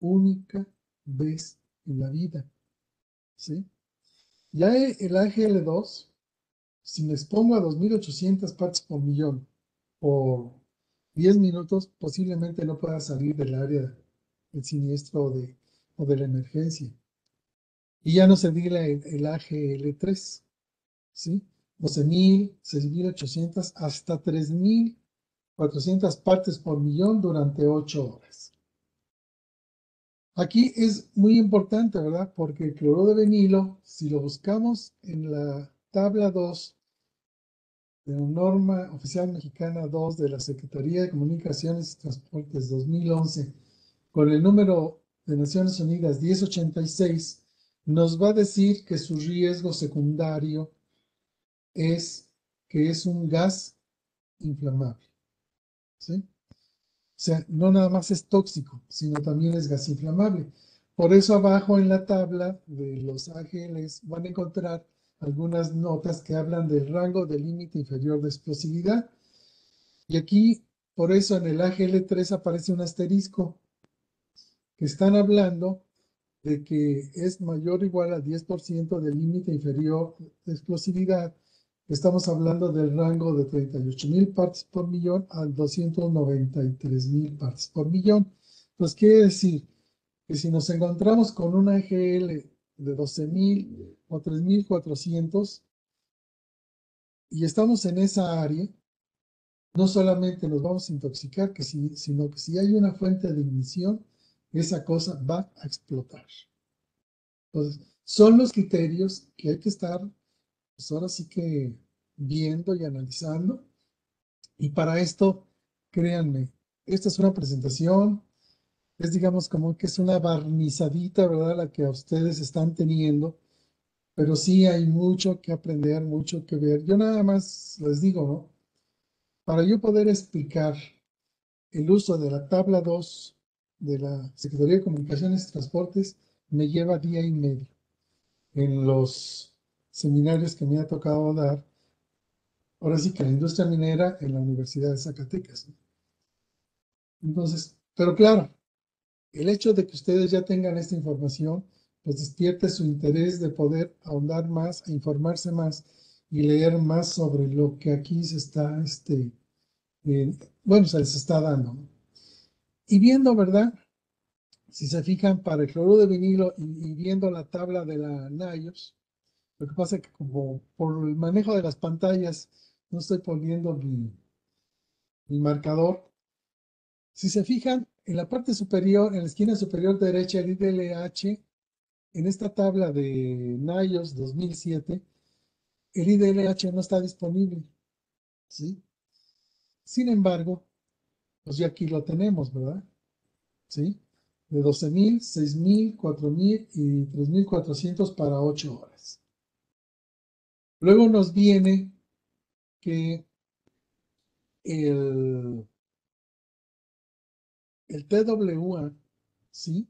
única vez en la vida. ¿Sí? Ya el AGL2, si les pongo a 2800 partes por millón por 10 minutos, posiblemente no pueda salir del área del siniestro o de, o de la emergencia. Y ya no se diga el, AGL3, ¿sí? 12.000, 6.800, hasta 3.400 partes por millón durante 8 horas. Aquí es muy importante, ¿verdad? Porque el cloruro de vinilo, si lo buscamos en la tabla 2 de la norma oficial mexicana 2 de la Secretaría de Comunicaciones y Transportes 2011, con el número de Naciones Unidas 1086, nos va a decir que su riesgo secundario es que es un gas inflamable. O sea, no nada más es tóxico, sino también es gas inflamable. Por eso abajo en la tabla de los AGLs van a encontrar algunas notas que hablan del rango de límite inferior de explosividad. Y aquí, por eso en el AGL3 aparece un asterisco que están hablando de que es mayor o igual a 10% del límite inferior de explosividad, estamos hablando del rango de 38.000 partes por millón a 293.000 partes por millón. Entonces quiere decir que si nos encontramos con una EGL de 12.000 o 3.400 y estamos en esa área, no solamente nos vamos a intoxicar, que sino que si hay una fuente de ignición, esa cosa va a explotar. Entonces, son los criterios que hay que estar, pues ahora sí que viendo y analizando. Y para esto, créanme, esta es una presentación es digamos como que es una barnizadita, ¿verdad? La que ustedes están teniendo, pero sí hay mucho que aprender, mucho que ver. Yo nada más les digo, ¿no? Para yo poder explicar el uso de la tabla 2 de la Secretaría de Comunicaciones y Transportes, me lleva día y medio en los seminarios que me ha tocado dar. Ahora sí que la industria minera en la Universidad de Zacatecas. Entonces, pero claro, el hecho de que ustedes ya tengan esta información, pues despierte su interés de poder ahondar más, e informarse más y leer más sobre lo que aquí se está, este, eh, bueno, se está dando. Y viendo, ¿verdad? Si se fijan, para el cloruro de vinilo y, viendo la tabla de la NIOS, lo que pasa es que como por el manejo de las pantallas no estoy poniendo mi, mi marcador. Si se fijan, en la parte superior, en la esquina superior derecha, el IDLH, en esta tabla de NIOS 2007, el IDLH no está disponible. ¿sí? Sin embargo, pues ya aquí lo tenemos, ¿verdad? ¿Sí? De 12.000, 6.000, 4.000 y 3.400 para 8 horas. Luego nos viene que el el TWA, ¿sí?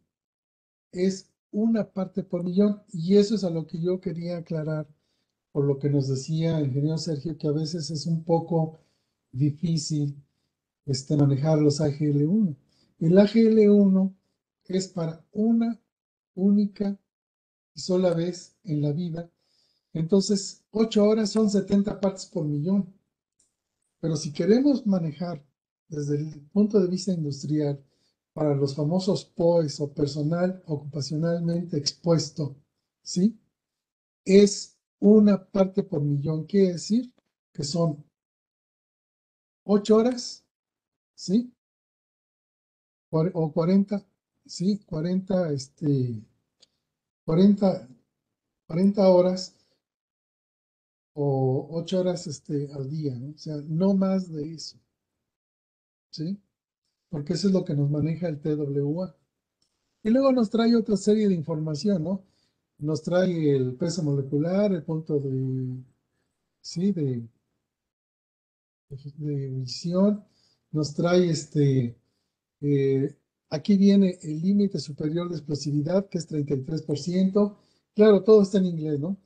Es una parte por millón y eso es a lo que yo quería aclarar por lo que nos decía el ingeniero Sergio, que a veces es un poco difícil este, manejar los AGL1. El AGL1 es para una única y sola vez en la vida. Entonces, 8 horas son 70 partes por millón. Pero si queremos manejar desde el punto de vista industrial para los famosos POEs o personal ocupacionalmente expuesto, ¿sí? Es una parte por millón, quiere decir que son ocho horas, ¿sí? O 40, ¿sí? 40, este, 40, 40 horas o ocho horas este, al día, ¿no? O sea, no más de eso, ¿sí? Porque eso es lo que nos maneja el TWA. Y luego nos trae otra serie de información, ¿no? Nos trae el peso molecular, el punto de, sí, de, emisión, nos trae este, eh, aquí viene el límite superior de explosividad, que es 33%. Claro, todo está en inglés, ¿no?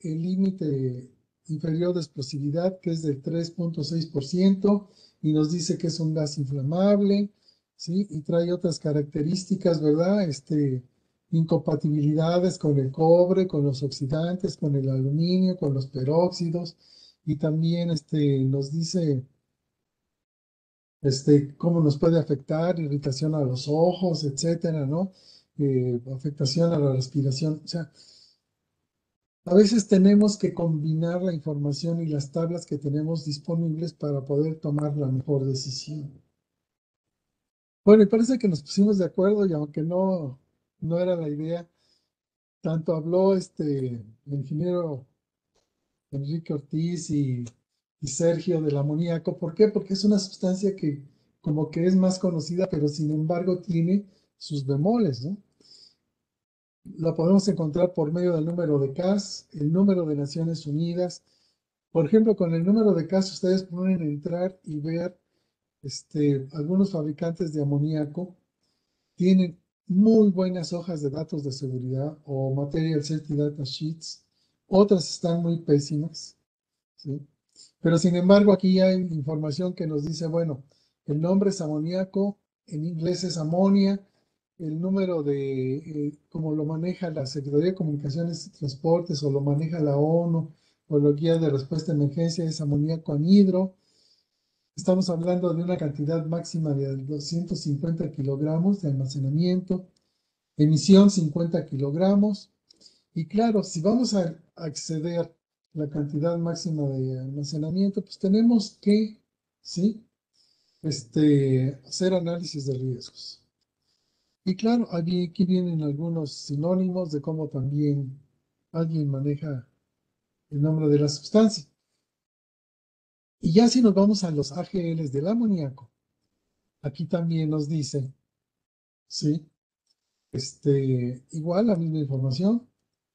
El límite inferior de explosividad, que es del 3.6%, y nos dice que es un gas inflamable, ¿sí? Y trae otras características, ¿verdad? Este, incompatibilidades con el cobre, con los oxidantes, con el aluminio, con los peróxidos, y también este, nos dice este, cómo nos puede afectar, irritación a los ojos, etcétera, ¿no? Eh, afectación a la respiración, o sea, a veces tenemos que combinar la información y las tablas que tenemos disponibles para poder tomar la mejor decisión. Bueno, y parece que nos pusimos de acuerdo y aunque no, no era la idea, tanto habló este ingeniero Enrique Ortiz y, y Sergio del amoníaco. ¿Por qué? Porque es una sustancia que como que es más conocida, pero sin embargo tiene sus bemoles, ¿no? La podemos encontrar por medio del número de CAS, el número de Naciones Unidas. Por ejemplo, con el número de CAS ustedes pueden entrar y ver este, algunos fabricantes de amoníaco tienen muy buenas hojas de datos de seguridad o Material Safety Data Sheets. Otras están muy pésimas. Pero sin embargo, aquí hay información que nos dice, bueno, el nombre es amoníaco, en inglés es amonia, el número de, eh, como lo maneja la Secretaría de Comunicaciones y Transportes o lo maneja la ONU o la guía de respuesta a emergencia es amoníaco anhidro. Estamos hablando de una cantidad máxima de 250 kilogramos de almacenamiento, emisión 50 kilogramos. Y claro, si vamos a acceder la cantidad máxima de almacenamiento, pues tenemos que, ¿sí? Este, hacer análisis de riesgos. Y claro, aquí vienen algunos sinónimos de cómo también alguien maneja el nombre de la sustancia. Y ya si nos vamos a los AGLs del amoníaco, aquí también nos dice, ¿sí? Este, igual la misma información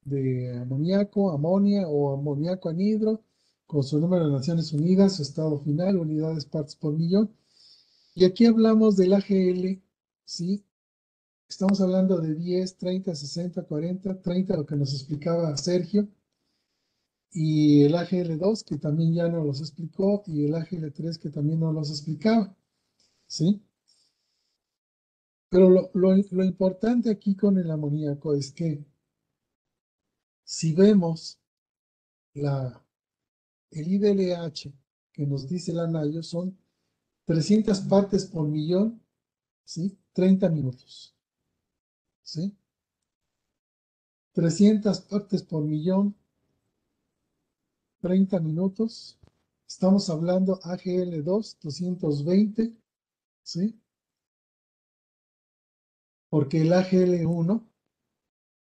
de amoníaco, amonia o amoníaco anhidro, con su número de Naciones Unidas, su estado final, unidades partes por millón. Y aquí hablamos del AGL, ¿sí? Estamos hablando de 10, 30, 60, 40, 30, lo que nos explicaba Sergio. Y el AGL2, que también ya nos los explicó, y el AGL3, que también nos los explicaba. ¿Sí? Pero lo, lo importante aquí con el amoníaco es que si vemos la, el IDLH que nos dice el anayo son 300 partes por millón, ¿sí? 30 minutos. ¿Sí? 300 partes por millón, 30 minutos. Estamos hablando AGL2, 220, ¿sí? Porque el AGL1,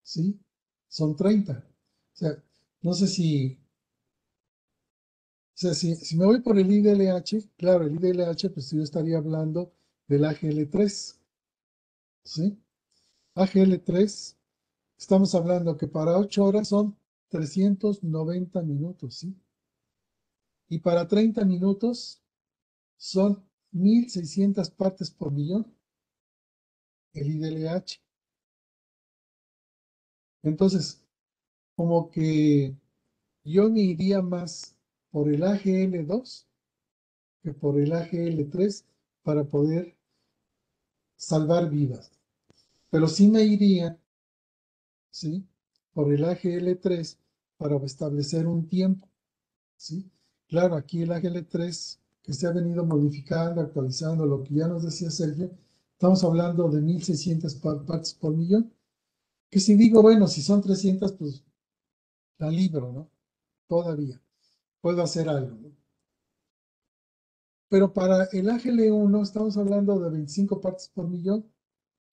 ¿sí? Son 30. O sea, no sé si... O sea, si, si me voy por el IDLH, claro, el IDLH, pues yo estaría hablando del AGL3. ¿Sí? AGL3, estamos hablando que para 8 horas son 390 minutos, ¿sí? Y para 30 minutos son 1600 partes por millón el IDLH. Entonces, como que yo me iría más por el AGL2 que por el AGL3 para poder salvar vidas. Pero sí me iría, ¿sí? Por el AGL3 para establecer un tiempo, ¿sí? Claro, aquí el AGL3 que se ha venido modificando, actualizando, lo que ya nos decía Sergio, estamos hablando de 1600 partes por millón, que si digo, bueno, si son 300, pues la libro, ¿no? Todavía. Puedo hacer algo. Pero para el AGL1 estamos hablando de 25 partes por millón,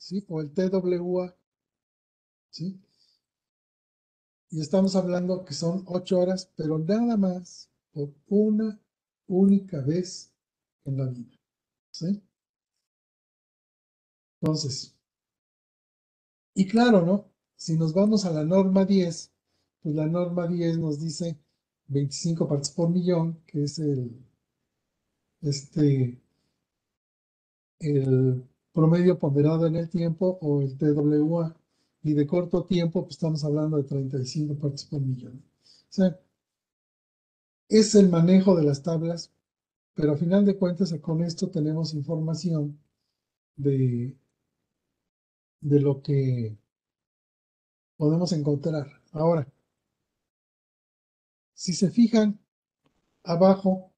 ¿sí? O el TWA, ¿sí? Y estamos hablando que son 8 horas, pero nada más por una única vez en la vida, ¿sí? Entonces, y claro, ¿no? Si nos vamos a la norma 10, pues la norma 10 nos dice 25 partes por millón, que es el, este, el promedio ponderado en el tiempo o el TWA. Y de corto tiempo, pues estamos hablando de 35 partes por millón. O sea, es el manejo de las tablas, pero a final de cuentas con esto tenemos información de, de lo que podemos encontrar. Ahora, si se fijan abajo,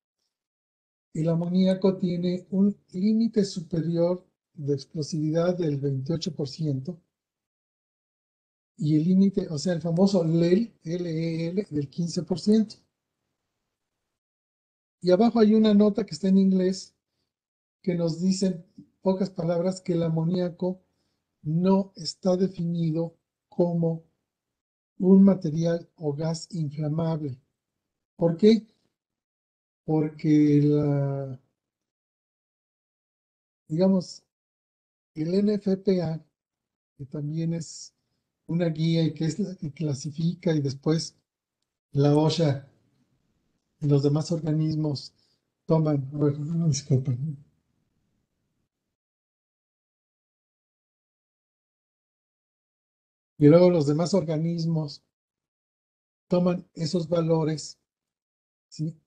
el amoníaco tiene un límite superior de explosividad del 28% y el límite, o sea, el famoso LEL, LEL del 15%. Y abajo hay una nota que está en inglés que nos dice, pocas palabras, que el amoníaco no está definido como un material o gas inflamable. ¿Por qué? Porque la, digamos, el NFPA, que también es una guía y que es la que clasifica y después la OSHA y los demás organismos toman, a disculpen. Y luego los demás organismos toman esos valores, ¿sí?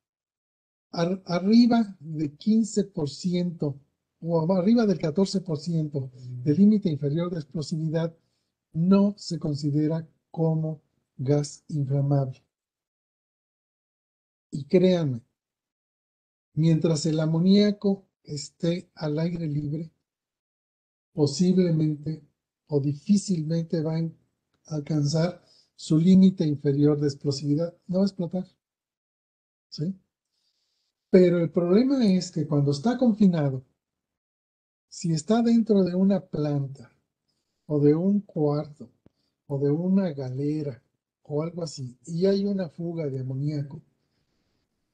arriba de 15% o arriba del 14% del límite inferior de explosividad no se considera como gas inflamable. Y créanme, mientras el amoníaco esté al aire libre, posiblemente o difícilmente va a alcanzar su límite inferior de explosividad. No va a explotar. ¿Sí? Pero el problema es que cuando está confinado, si está dentro de una planta o de un cuarto o de una galera o algo así y hay una fuga de amoníaco,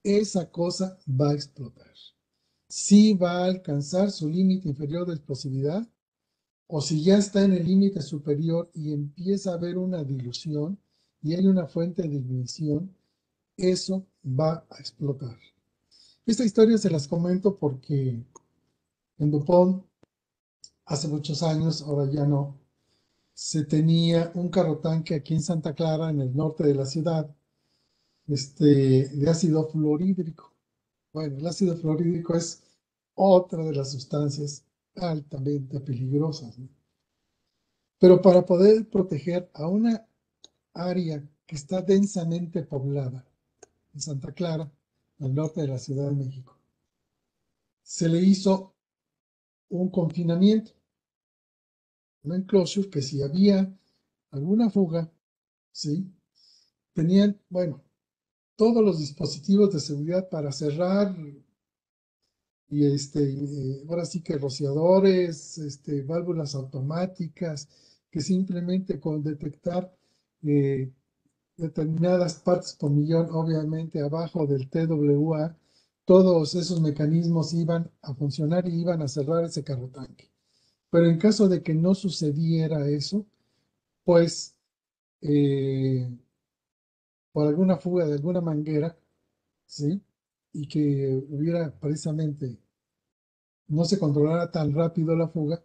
esa cosa va a explotar. Sí va a alcanzar su límite inferior de explosividad, o si ya está en el límite superior y empieza a haber una dilución y hay una fuente de ignición, eso va a explotar. Esta historia se las comento porque en Dupont, hace muchos años, ahora ya no, se tenía un carro tanque aquí en Santa Clara, en el norte de la ciudad, este, de ácido fluorhídrico. Bueno, el ácido fluorhídrico es otra de las sustancias altamente peligrosas. Pero para poder proteger a una área que está densamente poblada, en Santa Clara, al norte de la Ciudad de México, se le hizo un confinamiento, un enclosure que si había alguna fuga, ¿sí? Tenían, bueno, todos los dispositivos de seguridad para cerrar y este, ahora sí que rociadores, este, válvulas automáticas, que simplemente con detectar eh, determinadas partes por millón, obviamente abajo del TWA, todos esos mecanismos iban a funcionar y iban a cerrar ese carro tanque. Pero en caso de que no sucediera eso, pues eh, por alguna fuga de alguna manguera, ¿sí? Y que hubiera precisamente, no se controlara tan rápido la fuga,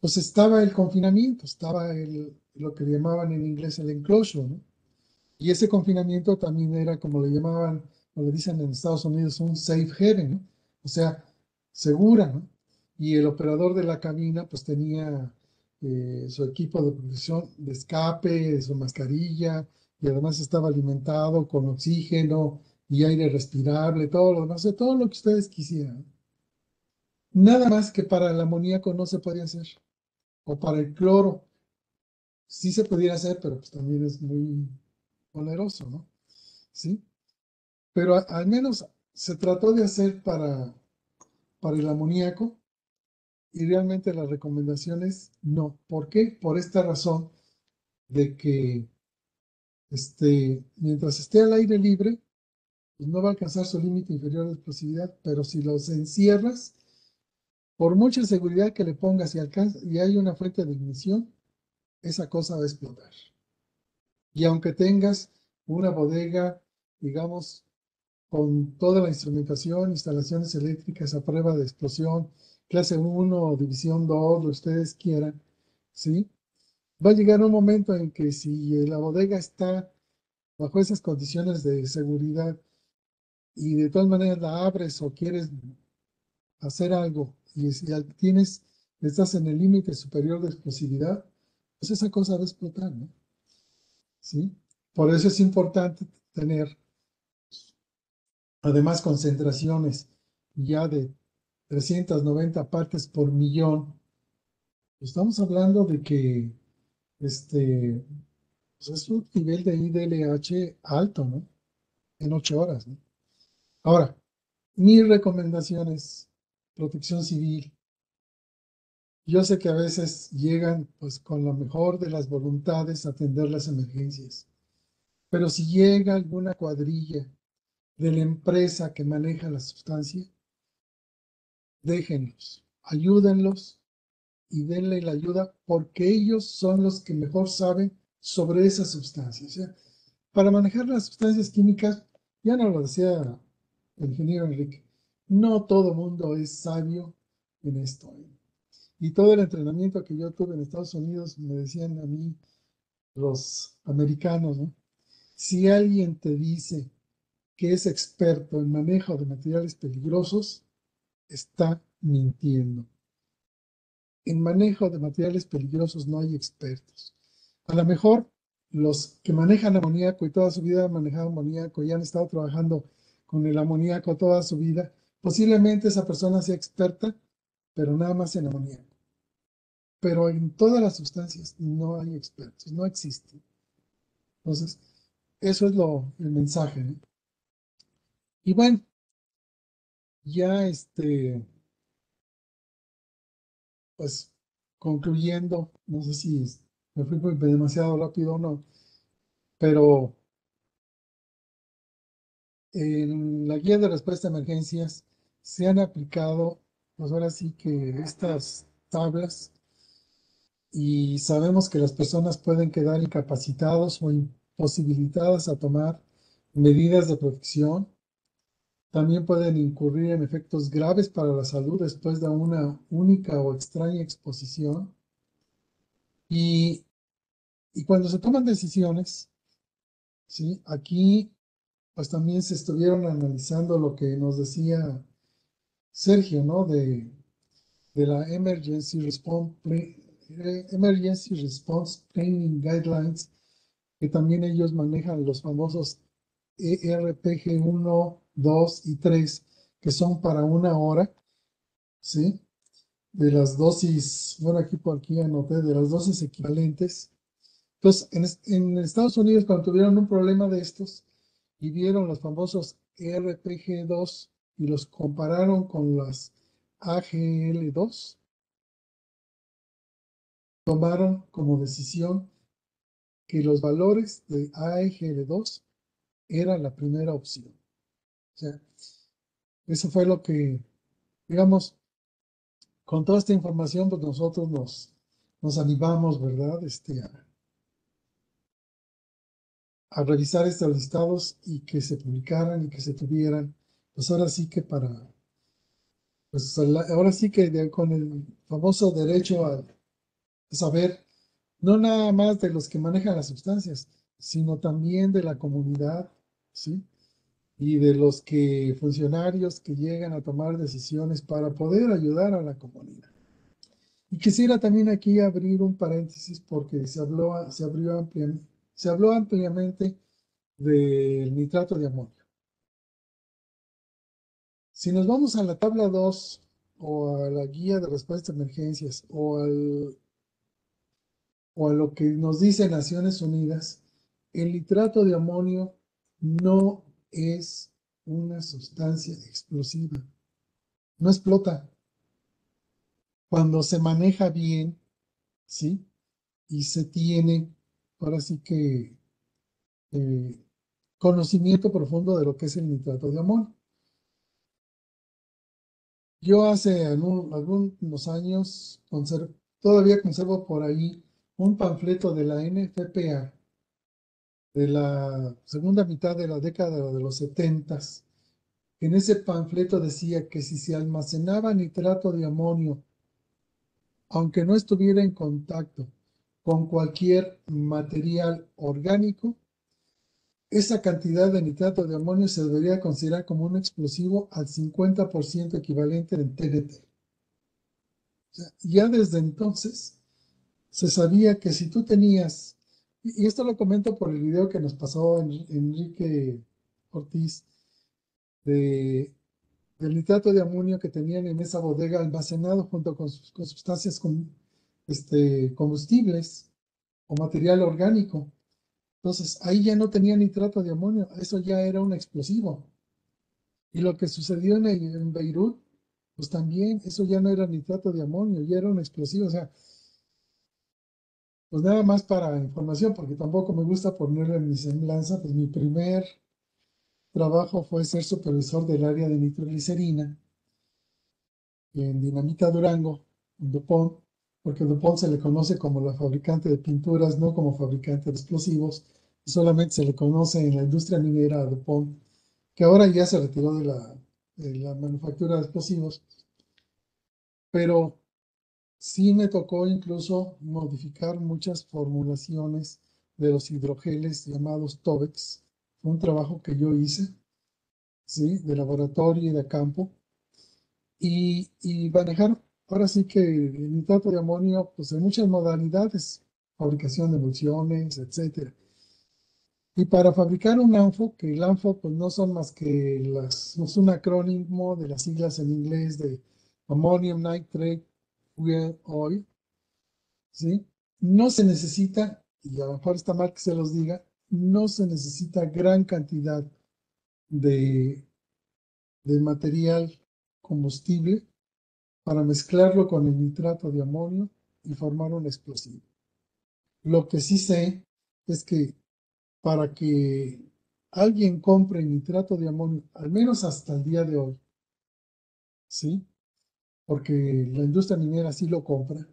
pues estaba el confinamiento, estaba el, lo que llamaban en inglés el enclosure, ¿no? Y ese confinamiento también era como le llamaban, o le dicen en Estados Unidos, un safe haven, ¿no? O sea, segura, ¿no? Y el operador de la cabina pues tenía eh, su equipo de protección de escape, su mascarilla, y además estaba alimentado con oxígeno y aire respirable, todo lo demás, todo lo que ustedes quisieran. Nada más que para el amoníaco no se podía hacer, o para el cloro sí se podía hacer, pero pues también es muy oneroso, ¿no? ¿Sí? Pero al menos se trató de hacer para, para el amoníaco y realmente las recomendaciones no. ¿Por qué? Por esta razón de que este, mientras esté al aire libre, pues no va a alcanzar su límite inferior de explosividad, pero si los encierras, por mucha seguridad que le pongas y, y hay una fuente de ignición, esa cosa va a explotar. Y aunque tengas una bodega, digamos, con toda la instrumentación, instalaciones eléctricas a prueba de explosión, clase 1 o división 2, lo ustedes quieran, ¿sí? va a llegar un momento en que si la bodega está bajo esas condiciones de seguridad y de todas maneras la abres o quieres hacer algo y si tienes, estás en el límite superior de explosividad, pues esa cosa va a explotar, ¿no? ¿Sí? Por eso es importante tener además concentraciones ya de 390 partes por millón. Estamos hablando de que este, pues es un nivel de IDLH alto, ¿no? En ocho horas, ¿no? Ahora, mi recomendación es protección civil. Yo sé que a veces llegan pues con la mejor de las voluntades a atender las emergencias, pero si llega alguna cuadrilla de la empresa que maneja la sustancia, déjenlos, ayúdenlos y denle la ayuda porque ellos son los que mejor saben sobre esas sustancias. para manejar las sustancias químicas, ya no lo decía el ingeniero Enrique, no todo mundo es sabio en esto. ¿eh? Y todo el entrenamiento que yo tuve en Estados Unidos, me decían a mí los americanos, si alguien te dice que es experto en manejo de materiales peligrosos, está mintiendo en manejo de materiales peligrosos no hay expertos. A lo mejor los que manejan amoníaco y toda su vida han manejado amoníaco y han estado trabajando con el amoníaco toda su vida, posiblemente esa persona sea experta, pero nada más en amoníaco. Pero en todas las sustancias no hay expertos, no existen. Entonces, eso es lo, el mensaje. Y bueno, ya este, pues concluyendo, no sé si me fui demasiado rápido o no, pero en la guía de respuesta a emergencias se han aplicado, pues ahora sí que estas tablas y sabemos que las personas pueden quedar incapacitados o imposibilitadas a tomar medidas de protección. También pueden incurrir en efectos graves para la salud después de una única o extraña exposición. Y, y cuando se toman decisiones, ¿sí? aquí pues también se estuvieron analizando lo que nos decía Sergio, ¿no? De, de la Emergency Response, Emergency Response Training Guidelines, que también ellos manejan los famosos ERPG 1, 2 y 3, que son para una hora, ¿sí? De las dosis, bueno, aquí por aquí anoté, de las dosis equivalentes. Entonces, en, Estados Unidos, cuando tuvieron un problema de estos y vieron los famosos ERPG 2 y los compararon con las AGL2, tomaron como decisión que los valores de AGL2 era la primera opción. O sea, eso fue lo que, digamos, con toda esta información, pues nosotros nos, nos animamos, ¿verdad? Este, a, a revisar estos listados y que se publicaran y que se tuvieran, pues ahora sí que para, pues ahora sí que con el famoso derecho a saber, no nada más de los que manejan las sustancias, sino también de la comunidad, ¿sí? Y de los que funcionarios que llegan a tomar decisiones para poder ayudar a la comunidad. Y quisiera también aquí abrir un paréntesis porque se habló, se abrió ampliamente se habló ampliamente del nitrato de amonio. Si nos vamos a la tabla 2 o a la guía de respuesta a emergencias o, al, o a lo que nos dice Naciones Unidas, el nitrato de amonio no es una sustancia explosiva. No explota. Cuando se maneja bien, ¿sí? Y se tiene ahora sí que eh, conocimiento profundo de lo que es el nitrato de amonio. Yo hace algunos años todavía conservo por ahí un panfleto de la NFPA de la segunda mitad de la década de los setentas. En ese panfleto decía que si se almacenaba nitrato de amonio, aunque no estuviera en contacto con cualquier material orgánico, esa cantidad de nitrato de amonio se debería considerar como un explosivo al 50% equivalente en TNT. ya desde entonces se sabía que si tú tenías, y esto lo comento por el video que nos pasó Enrique Ortiz, de, del nitrato de amonio que tenían en esa bodega almacenado junto con, sus, con sustancias con, este, combustibles o material orgánico. Entonces, ahí ya no tenía nitrato de amonio, eso ya era un explosivo. Y lo que sucedió en, en Beirut, pues también eso ya no era nitrato de amonio, ya era un explosivo. O sea, pues nada más para información, porque tampoco me gusta ponerle en mi semblanza, pues mi primer trabajo fue ser supervisor del área de nitroglicerina en Dinamita Durango, en Dupont, porque DuPont se le conoce como la fabricante de pinturas, no como fabricante de explosivos, solamente se le conoce en la industria minera a DuPont, que ahora ya se retiró de la, de la manufactura de explosivos, pero sí me tocó incluso modificar muchas formulaciones de los hidrogeles llamados TOBEX, un trabajo que yo hice, ¿sí? de laboratorio y de campo, y, y manejar Ahora sí que el nitrato de amonio, pues hay muchas modalidades, fabricación de emulsiones, etc. Y para fabricar un ANFO, que el ANFO pues no son más que las, es un acrónimo de las siglas en inglés de Ammonium Nitrate Fuel Oil, ¿sí? No se necesita, y a lo mejor está mal que se los diga, no se necesita gran cantidad de, de material combustible para mezclarlo con el nitrato de amonio y formar un explosivo. Lo que sí sé es que para que alguien compre nitrato de amonio, al menos hasta el día de hoy, ¿sí? Porque la industria minera sí lo compra.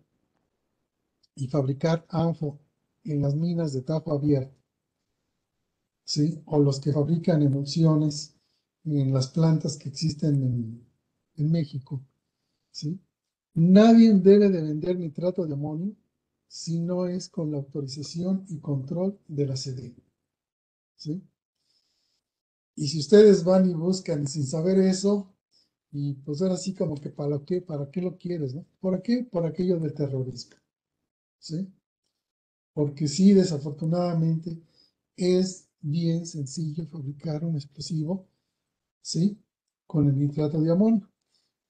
y fabricar ANFO en las minas de tapo abierto, ¿sí? O los que fabrican emulsiones en las plantas que existen en, México, ¿sí? Nadie debe de vender nitrato de amonio si no es con la autorización y control de la sede. ¿sí? Y si ustedes van y buscan sin saber eso, y pues ahora sí como que para qué, para qué lo quieres, ¿no? ¿Por qué? Por aquello del terrorismo. ¿Sí? Porque sí, desafortunadamente, es bien sencillo fabricar un explosivo, ¿sí? Con el nitrato de amonio.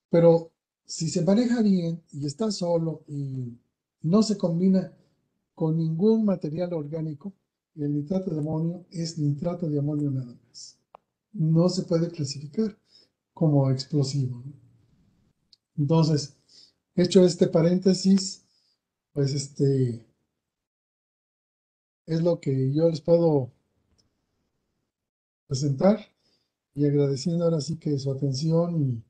Pero si se maneja bien y está solo y no se combina con ningún material orgánico, el nitrato de amonio es nitrato de amonio nada más. No se puede clasificar como explosivo. Entonces, hecho este paréntesis, pues este es lo que yo les puedo presentar y agradeciendo ahora sí que su atención y